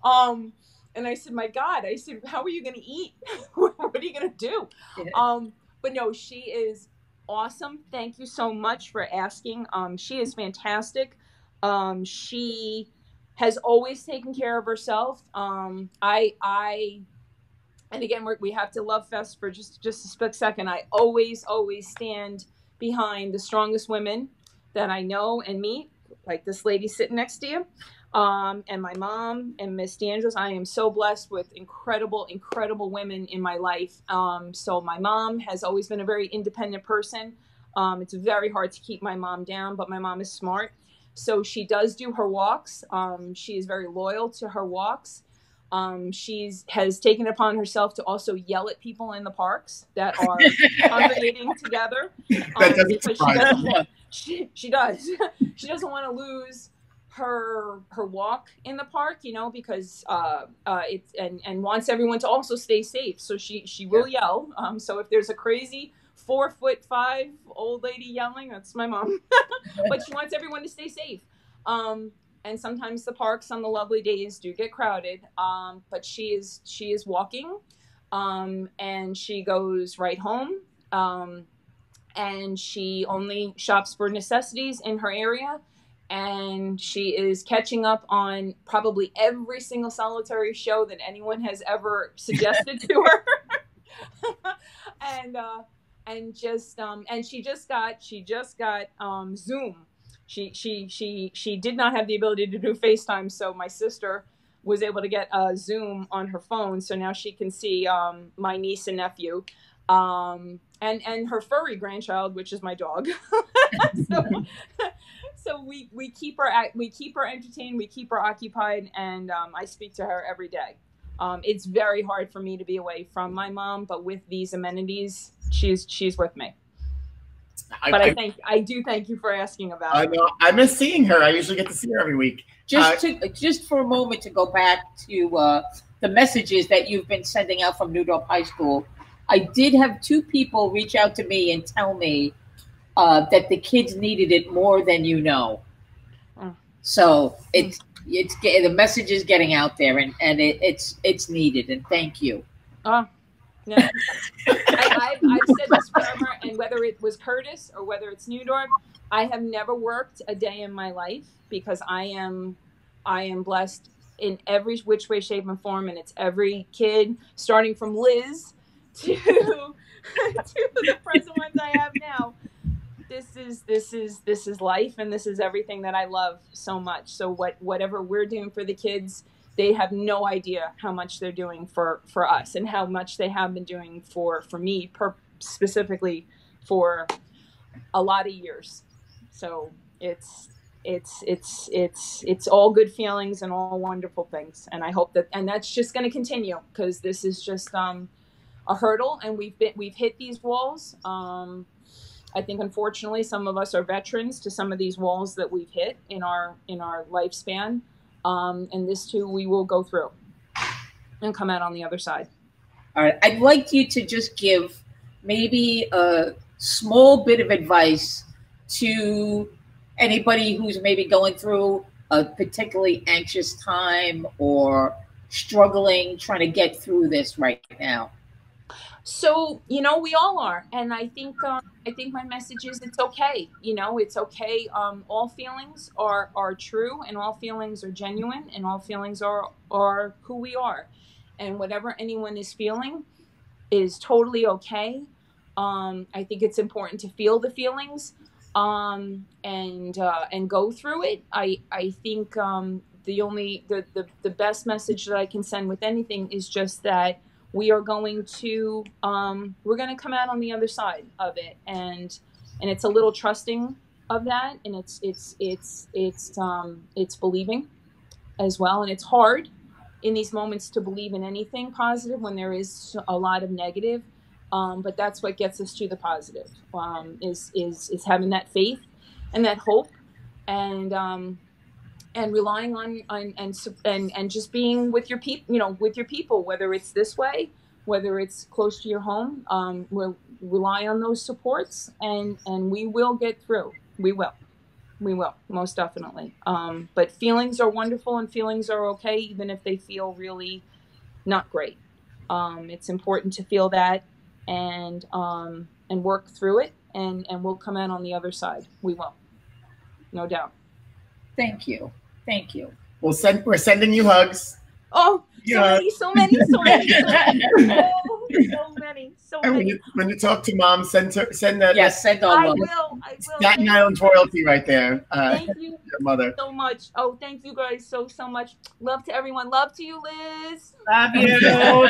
Um and I said my god. I said how are you going to eat? What are you going to do? Yeah. um but no she is awesome. Thank you so much for asking. Um she is fantastic. Um she has always taken care of herself. Um, I, I, and again, we have to love Fest for just just a split second. I always, always stand behind the strongest women that I know and meet, like this lady sitting next to you, um, and my mom and Miss DeAngelis. I am so blessed with incredible, incredible women in my life. Um, so my mom has always been a very independent person. Um, it's very hard to keep my mom down, but my mom is smart so she does do her walks. Um, she is very loyal to her walks. Um, she's has taken upon herself to also yell at people in the parks that are congregating together. Um, because she, doesn't, she, she does. she doesn't want to lose her her walk in the park, you know, because uh, uh, it's and and wants everyone to also stay safe. So she she will yeah. yell. Um, so if there's a crazy four foot five old lady yelling. That's my mom. but she wants everyone to stay safe. Um, and sometimes the parks on the lovely days do get crowded. Um, but she is she is walking, um, and she goes right home. Um, and she only shops for necessities in her area. And she is catching up on probably every single solitary show that anyone has ever suggested to her. and uh, and just um, and she just got she just got um, Zoom. She she she she did not have the ability to do FaceTime, so my sister was able to get a Zoom on her phone, so now she can see um, my niece and nephew, um, and and her furry grandchild, which is my dog. so, so we we keep her at, we keep her entertained, we keep her occupied, and um, I speak to her every day. Um, it's very hard for me to be away from my mom, but with these amenities, she's she's with me. I, but I, I think I do thank you for asking about. I know I miss seeing her. I usually get to see her every week. Just uh, to just for a moment to go back to uh, the messages that you've been sending out from New Dorp High School. I did have two people reach out to me and tell me uh, that the kids needed it more than you know. Oh. So it's it's the message is getting out there, and and it, it's it's needed. And thank you. Oh, no. I, have said this forever, and whether it was Curtis or whether it's New Dorp, I have never worked a day in my life because I am, I am blessed in every which way, shape, and form, and it's every kid, starting from Liz to to the present ones I have now. This is this is this is life, and this is everything that I love so much. So what whatever we're doing for the kids they have no idea how much they're doing for for us and how much they have been doing for for me per, specifically for a lot of years. So it's it's it's it's it's all good feelings and all wonderful things. And i hope that and that's just going to continue because this is just um a hurdle and we've been we've hit these walls. Um I think unfortunately some of us are veterans to some of these walls that we've hit in our in our lifespan. Um, and this too, we will go through and come out on the other side. All right. I'd like you to just give maybe a small bit of advice to anybody who's maybe going through a particularly anxious time or struggling, trying to get through this right now? So you know, we all are, and I think um, I think my message is it's okay. You know, it's okay. Um, all feelings are are true, and all feelings are genuine, and all feelings are are who we are, and whatever anyone is feeling is totally okay. Um, I think it's important to feel the feelings um, and uh, and go through it. I I think um, the only the, the the best message that I can send with anything is just that we are going to um, we're going to come out on the other side of it. And and it's a little trusting of that. And it's it's it's it's um, it's believing as well. And it's hard in these moments to believe in anything positive when there is a lot of negative. Um, but that's what gets us to the positive um, is is is having that faith and that hope. And um, and relying on, on and and and just being with your people, you know, with your people, whether it's this way, whether it's close to your home, um, we'll rely on those supports, and and we will get through. We will, we will most definitely. Um, but feelings are wonderful, and feelings are okay, even if they feel really not great. Um, it's important to feel that and um, and work through it, and and we'll come out on the other side. We will, no doubt. Thank you. Thank you. We'll send. We're sending you hugs. Oh, so many, so many, so many, so many, oh, so many, so And when you, when you talk to mom, send her, send that. Yes, send all I will, I will. Staten Island royalty right there. Uh, Thank you your mother. so much. Oh, thank you guys so so much. Love to everyone. Love to you, Liz. Love you.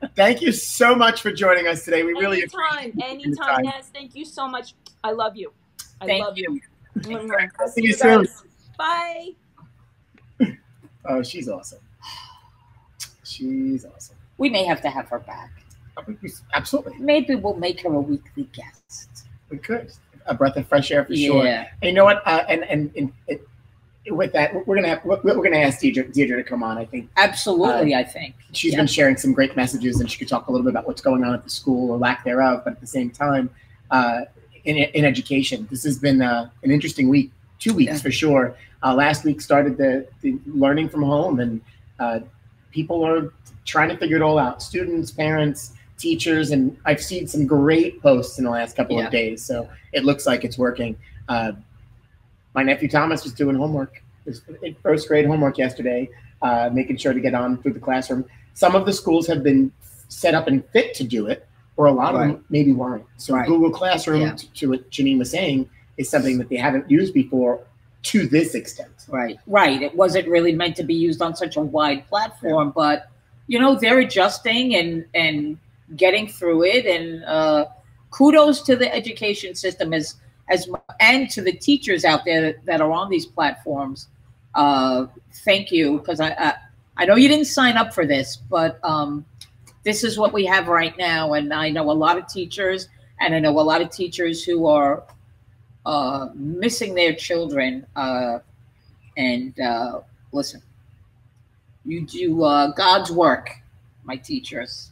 Thank you so much for joining us today. We really anytime, appreciate anytime. time. Yes, thank you so much. I love you. I Thank love you. you. Mwah. I'll See you soon. Guys. Bye. Oh, she's awesome. She's awesome. We may have to have her back. Absolutely, Maybe we'll make her a weekly guest. we could. A breath of fresh air for sure. Yeah. And you know what? Uh, and and, and it, with that, we're gonna have we're, we're gonna ask Deirdre, Deirdre to come on. I think Absolutely, I think. she's Yeah. been sharing some great messages, and she could talk a little bit about what's going on at the school or lack thereof. But at the same time, uh, in in education, this has been uh, an interesting week, two weeks Yeah. for sure. Uh, last week started the, the learning from home, and uh, people are trying to figure it all out. Students, parents, teachers, and I've seen some great posts in the last couple Yeah. of days. So it looks like it's working. Uh, my nephew Thomas was doing homework, his first grade homework yesterday, uh, making sure to get on through the classroom. Some of the schools have been set up and fit to do it, or a lot of them maybe weren't. So Right. Google Classroom, Yeah. to, to what Jeannine was saying, is something that they haven't used before to this extent. Right, right. It wasn't really meant to be used on such a wide platform, but you know they're adjusting and and getting through it. And uh, kudos to the education system as as and to the teachers out there that are on these platforms. Uh, thank you because I, I I know you didn't sign up for this, but um, this is what we have right now, and I know a lot of teachers, and I know a lot of teachers who are uh, missing their children. Uh, and uh, listen, you do uh, God's work, my teachers.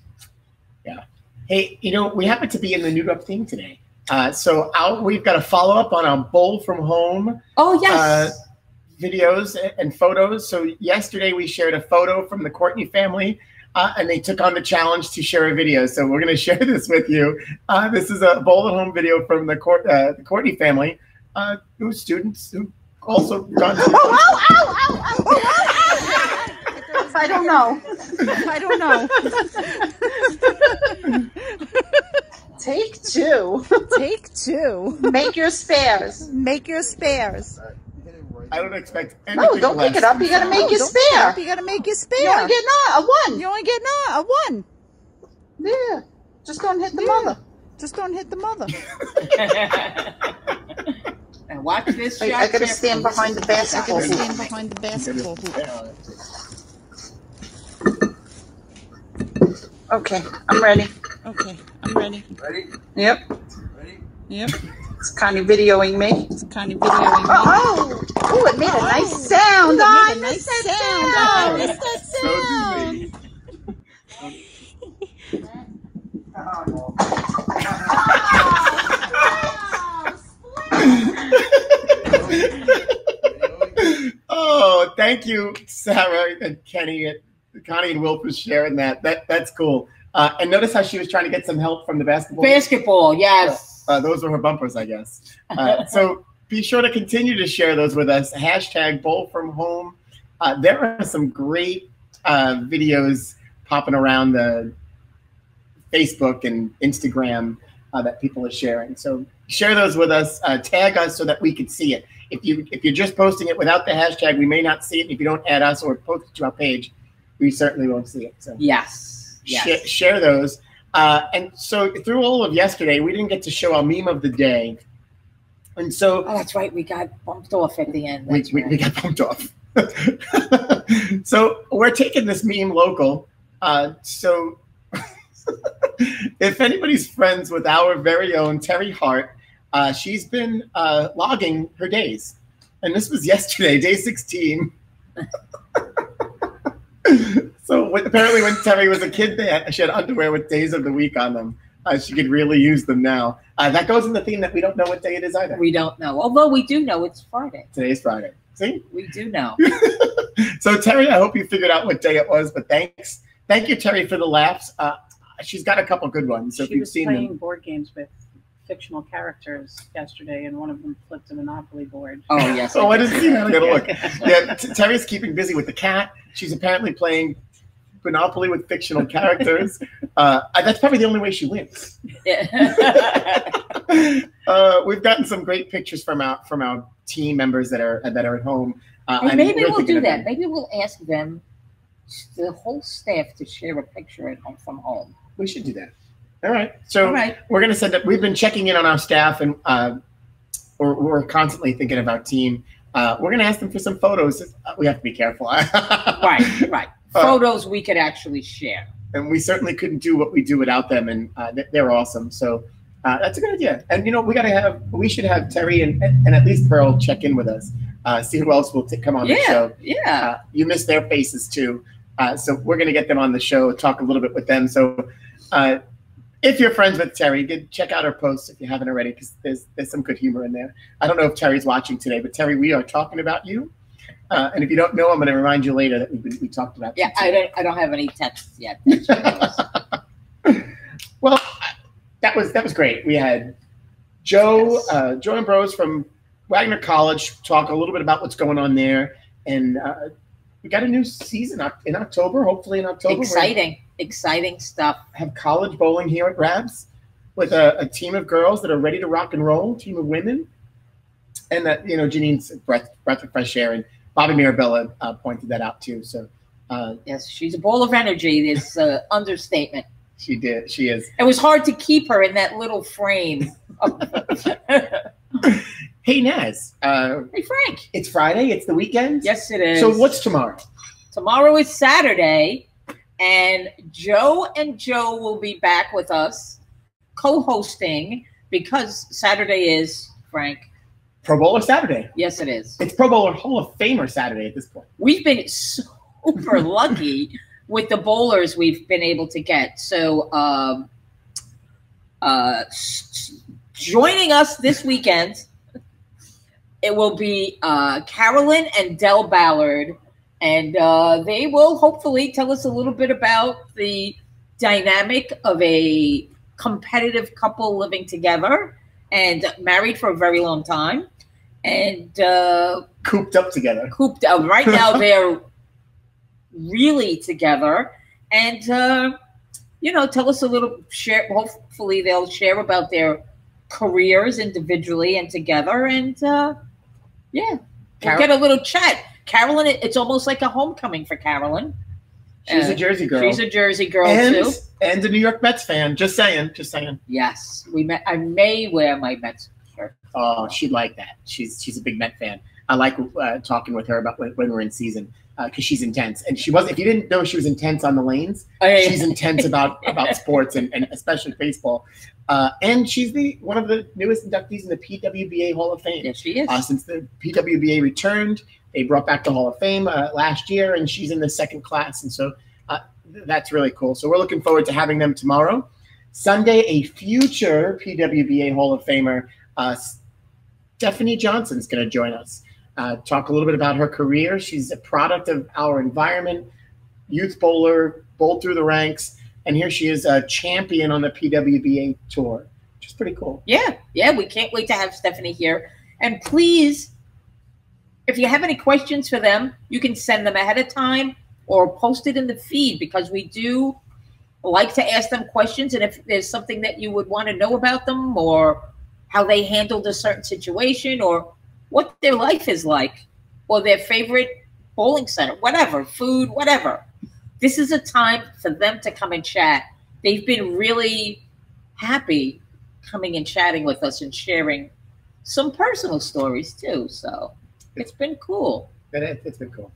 Yeah. Hey, you know, we happen to be in the New Dorp theme today. Uh, so I'll, we've got a follow up on our bowl from home Oh yes, uh, videos and photos. So yesterday we shared a photo from the Courtney family, uh, and they took on the challenge to share a video. So we're going to share this with you. Uh, this is a bowl at home video from the, Court, uh, the Courtney family, uh, who students who also gone to. I don't know. I don't know. Take two. Take two. Make your spares. Make your spares. I don't expect anything No, don't less. pick it up. You gotta make No, your don't pick it spare. up, You gotta make your spare. You spare. only get not a one. You only get not a one. Yeah. Just don't hit the Yeah. mother. Just don't hit the mother. and watch this. Wait, shot I gotta stand behind the I basketball gotta stand behind the basketball hoop. Okay, I'm ready. Okay, I'm ready. ready. Yep. Yep. It's Connie videoing me. It's Connie videoing me. Oh, oh, it made a nice sound. Ooh, it I made a nice that sound. sound. I miss that sound. oh, thank you, Sarah and Kenny. and Connie and Will for sharing that. That that's cool. Uh, and notice how she was trying to get some help from the basketball. Basketball, yes. Uh, those were her bumpers, I guess. Uh, so be sure to continue to share those with us. Hashtag Bowl from Home. Uh, there are some great uh, videos popping around the Facebook and Instagram uh, that people are sharing. So share those with us. Uh, tag us so that we can see it. If you if you're just posting it without the hashtag, we may not see it. If you don't add us or post it to our page, we certainly won't see it. So Yes. Yes. share, share those. Uh, and so through all of yesterday, we didn't get to show our meme of the day. And so Oh, that's right. We got bumped off at the end. we, That's we, we got bumped off. so we're taking this meme local. Uh, so if anybody's friends with our very own Terry Hart, uh, she's been uh, logging her days. And this was yesterday, day 16. so when, apparently when Terry was a kid, they had, she had underwear with days of the week on them. Uh, she could really use them now. Uh, that goes in the theme that we don't know what day it is either. We don't know. Although we do know it's Friday. Today's Friday. See? We do know. so Terry, I hope you figured out what day it was, but thanks. Thank you, Terry, for the laughs. Uh, she's got a couple good ones. So if she you've was seen playing them, board games with fictional characters yesterday, and one of them flipped a Monopoly board. Oh yes. oh, I didn't see. I gotta look. Yeah, Terry's keeping busy with the cat. She's apparently playing Monopoly with fictional characters. Uh, that's probably the only way she wins. uh, we've gotten some great pictures from our from our team members that are that are at home. Uh, And maybe we'll do that. Maybe we'll ask them, the whole staff, to share a picture at home from home. We should do that. All right. So All right. we're going to send it. We've been checking in on our staff, and uh, we're, we're constantly thinking of our team. Uh, we're going to ask them for some photos. Uh, We have to be careful. Right. Right. Uh, Photos we could actually share. and we certainly couldn't do what we do without them, and uh, they're awesome. So uh, that's a good idea. And you know, we got to have. We should have Terry and and at least Pearl check in with us. Uh, see who else will t- come on the Yeah. show. Yeah. Uh, you miss their faces too. Uh, so we're going to get them on the show, talk a little bit with them. So uh, if you're friends with Terry, good, check out her posts if you haven't already, because there's there's some good humor in there. I don't know if Terry's watching today, but Terry, we are talking about you. Uh, and if you don't know, I'm going to remind you later that we we talked about. Yeah. I don't. I don't have any texts yet. That's what it is. Well, that was that was great. We had Joe, Yes. uh, Joe Ambrose from Wagner College talk a little bit about what's going on there, and uh, we got a new season in October. Hopefully in October, exciting. Exciting stuff. have college bowling here at Rab's with a, a team of girls that are ready to rock and roll, team of women. And that, you know, Jeannine's breath, breath of fresh air. And Bobby Mirabella uh, pointed that out too. So uh, Yes, she's a ball of energy. This uh, understatement. she did. She is. It was hard to keep her in that little frame. hey, Hey, Naz, uh, Frank. it's Friday. It's the weekend. Yes, it is. So what's tomorrow? Tomorrow is Saturday, and Joe and Joe will be back with us co-hosting because Saturday is Frank. Pro Bowler Saturday. Yes, it is. It's Pro Bowler Hall of Famer Saturday at this point. We've been super lucky with the bowlers we've been able to get. So, um, uh, joining us this weekend, it will be uh, Carolyn and Del Ballard, and uh, they will hopefully tell us a little bit about the dynamic of a competitive couple living together and married for a very long time. And uh, Cooped up together. cooped up. Right now, they're really together, and uh, you know, tell us a little. Share. Hopefully, they'll share about their careers individually and together, and uh, yeah, we'll get a little chat. Carolyn, it's almost like a homecoming for Carolyn. She's Uh, a Jersey girl. She's a Jersey girl and, too. and a New York Mets fan. Just saying. Just saying. Yes, we met. I may wear my Mets shirt. Oh, she'd like that. She's she's a big Met fan. I like uh, talking with her about when, when we're in season because she's intense. And she was. If you didn't know she was intense on the lanes, Oh, yeah, yeah. she's intense about about sports and, and especially baseball. Uh, and she's the one of the newest inductees in the PWBA Hall of Fame. Yes, she is. Uh, since the PWBA returned, they brought back the Hall of Fame uh, last year, and she's in the second class, and so uh, th- that's really cool. So we're looking forward to having them tomorrow. Sunday, a future PWBA Hall of Famer, uh, Stephanie Johnson, is going to join us. Uh, talk a little bit about her career. She's a product of our environment. youth bowler, bowled through the ranks, and here she is a champion on the PWBA tour, which is pretty cool. Yeah, yeah, we can't wait to have Stephanie here. And please, if you have any questions for them, you can send them ahead of time or post it in the feed because we do like to ask them questions. And if there's something that you would want to know about them or how they handled a certain situation or what their life is like or their favorite bowling center, whatever, food, whatever. This is a time for them to come and chat. They've been really happy coming and chatting with us and sharing some personal stories too. So it's been cool. It, it's been cool.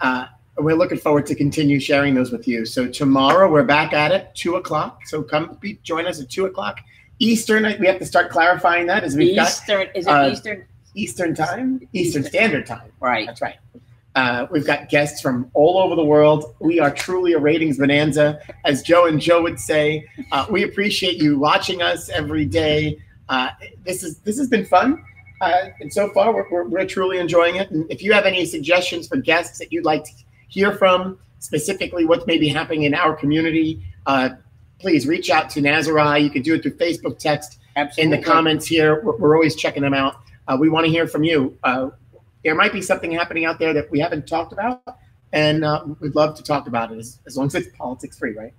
Uh, we're looking forward to continue sharing those with you. So tomorrow we're back at it, two o'clock. So come be, join us at two o'clock Eastern. We have to start clarifying that as we've Eastern, is it uh, Eastern? Eastern time, Eastern Standard Time. Right. That's right. Uh, we've got guests from all over the world. We are truly a ratings bonanza, as Joe and Joe would say. Uh, we appreciate you watching us every day. Uh, this is this has been fun, uh, and so far we're, we're, we're truly enjoying it. And if you have any suggestions for guests that you'd like to hear from, specifically what's maybe happening in our community, uh, please reach out to Nazari. You can do it through Facebook text Absolutely. in the comments here. We're, we're always checking them out. Uh, we want to hear from you. Uh, there might be something happening out there that we haven't talked about, and uh, we'd love to talk about it as, as long as it's politics free, right?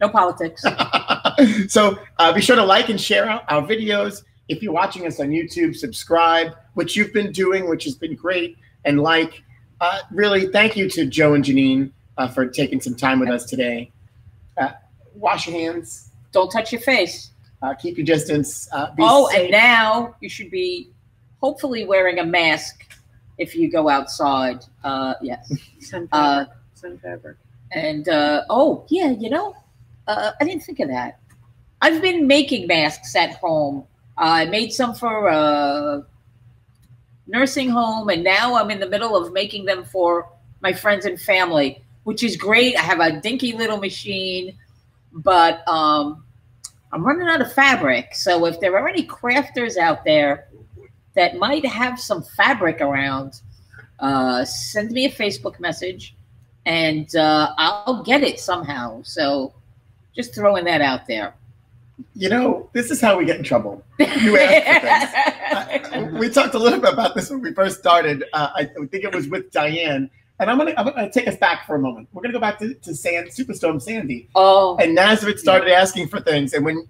No politics. so uh, be sure to like and share our, our videos. If you're watching us on YouTube, subscribe, which you've been doing, which has been great, and like. Uh, really, thank you to Joe and Jeannine uh, for taking some time with us today. Wash your hands, Don't touch your face. uh, keep your distance. Uh, be Oh, safe. and now you should be hopefully wearing a mask if you go outside. Uh, yes. Sun Uh, fabric. Sun fabric. and uh, oh, yeah, you know, uh, I didn't think of that. I've been making masks at home. I made some for a nursing home, and now I'm in the middle of making them for my friends and family, which is great. I have a dinky little machine, but um, I'm running out of fabric. So if there are any crafters out there that might have some fabric around, uh, send me a Facebook message and uh, I'll get it somehow. So just throwing that out there. You know, this is how we get in trouble. You ask for things. Uh, we talked a little bit about this when we first started. Uh, I think it was with Diane. And I'm gonna, I'm gonna take us back for a moment. We're gonna go back to, to Sand, Superstorm Sandy. oh, And Nazareth started asking for things. And when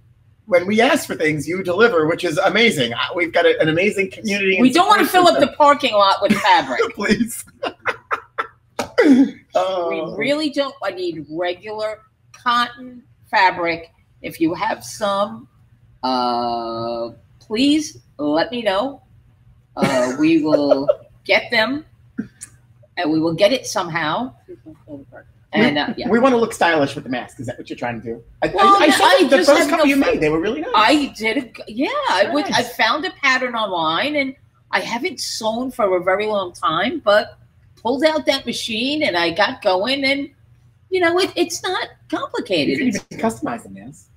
when we ask for things, you deliver, which is amazing. We've got a, an amazing community. we don't want to fill up the parking lot with fabric. please. we Oh. really don't. I need regular cotton fabric. If you have some, uh, please let me know. Uh, we will get them, and we will get it somehow. People pull the parking. And uh, yeah, We want to look stylish with the mask. Is that what you're trying to do? I, Well, I, I saw I the first couple no you fun. made. They were really nice. I did. A, yeah, I would. I found a pattern online, and I haven't sewn for a very long time, but pulled out that machine and I got going, and you know, it, it's not you complicated. can It's, even customize them, yes.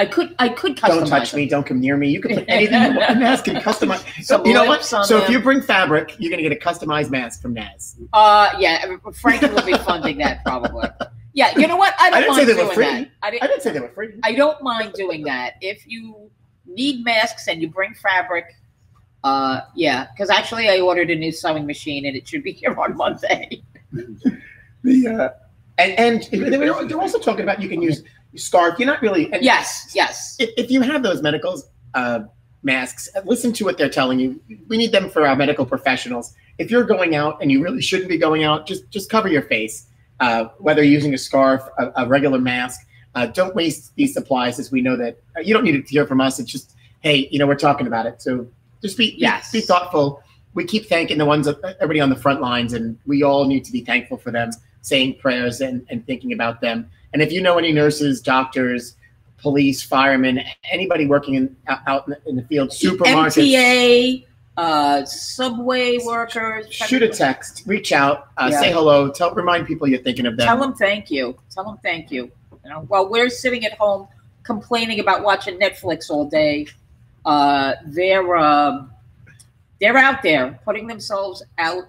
I could. I could customize. Don't touch them. me. Don't come near me. You can put anything you want. Naz can customize. So you know what? So if you bring fabric, you're gonna get a customized mask from Naz. Uh, yeah, Frankie will be funding that probably. Yeah, you know what? I don't I didn't say mind they were doing free. that. I I didn't. didn't say they were free. I don't mind doing that. If you need masks and you bring fabric, uh, yeah, because actually I ordered a new sewing machine and it should be here on Monday. The uh, and and they're also talking about you can use scarf. You're not really. Yes, yes. If, if you have those medical uh, masks, listen to what they're telling you. We need them for our medical professionals. If you're going out and you really shouldn't be going out, just just cover your face. Uh, whether using a scarf, a, a regular mask, uh, don't waste these supplies. As we know that uh, you don't need to hear from us. It's just hey, you know, we're talking about it. So just be Yes. be thoughtful. We keep thanking the ones everybody on the front lines, and we all need to be thankful for them, saying prayers and, and thinking about them. And if you know any nurses, doctors, police, firemen, anybody working in out- in the, field, supermarkets, MTA, uh, subway workers. shoot a text, reach out, uh, Yeah. say hello, tell remind people you're thinking of them. Tell them thank you. Tell them thank you. You know, while we're sitting at home complaining about watching Netflix all day, uh, they're um, they're out there putting themselves out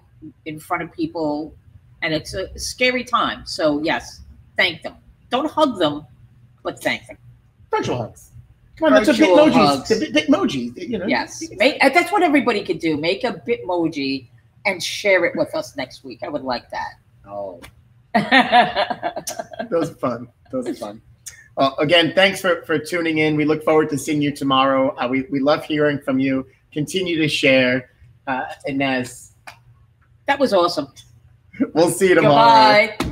in front of people and it's a scary time. So yes, thank them. Don't hug them, but thank them. Virtual hugs. Come on, that's a Virtual Bitmoji. The Bit- Bitmoji. You know. Yes, make, that's what everybody could do. Make a Bitmoji and share it with us next week. I would like that. Oh, those are fun. Those are fun. Well, again, thanks for, for tuning in. We look forward to seeing you tomorrow. Uh, we, we love hearing from you. Continue to share. Uh, Inez, that was awesome. we'll see you tomorrow. Goodbye.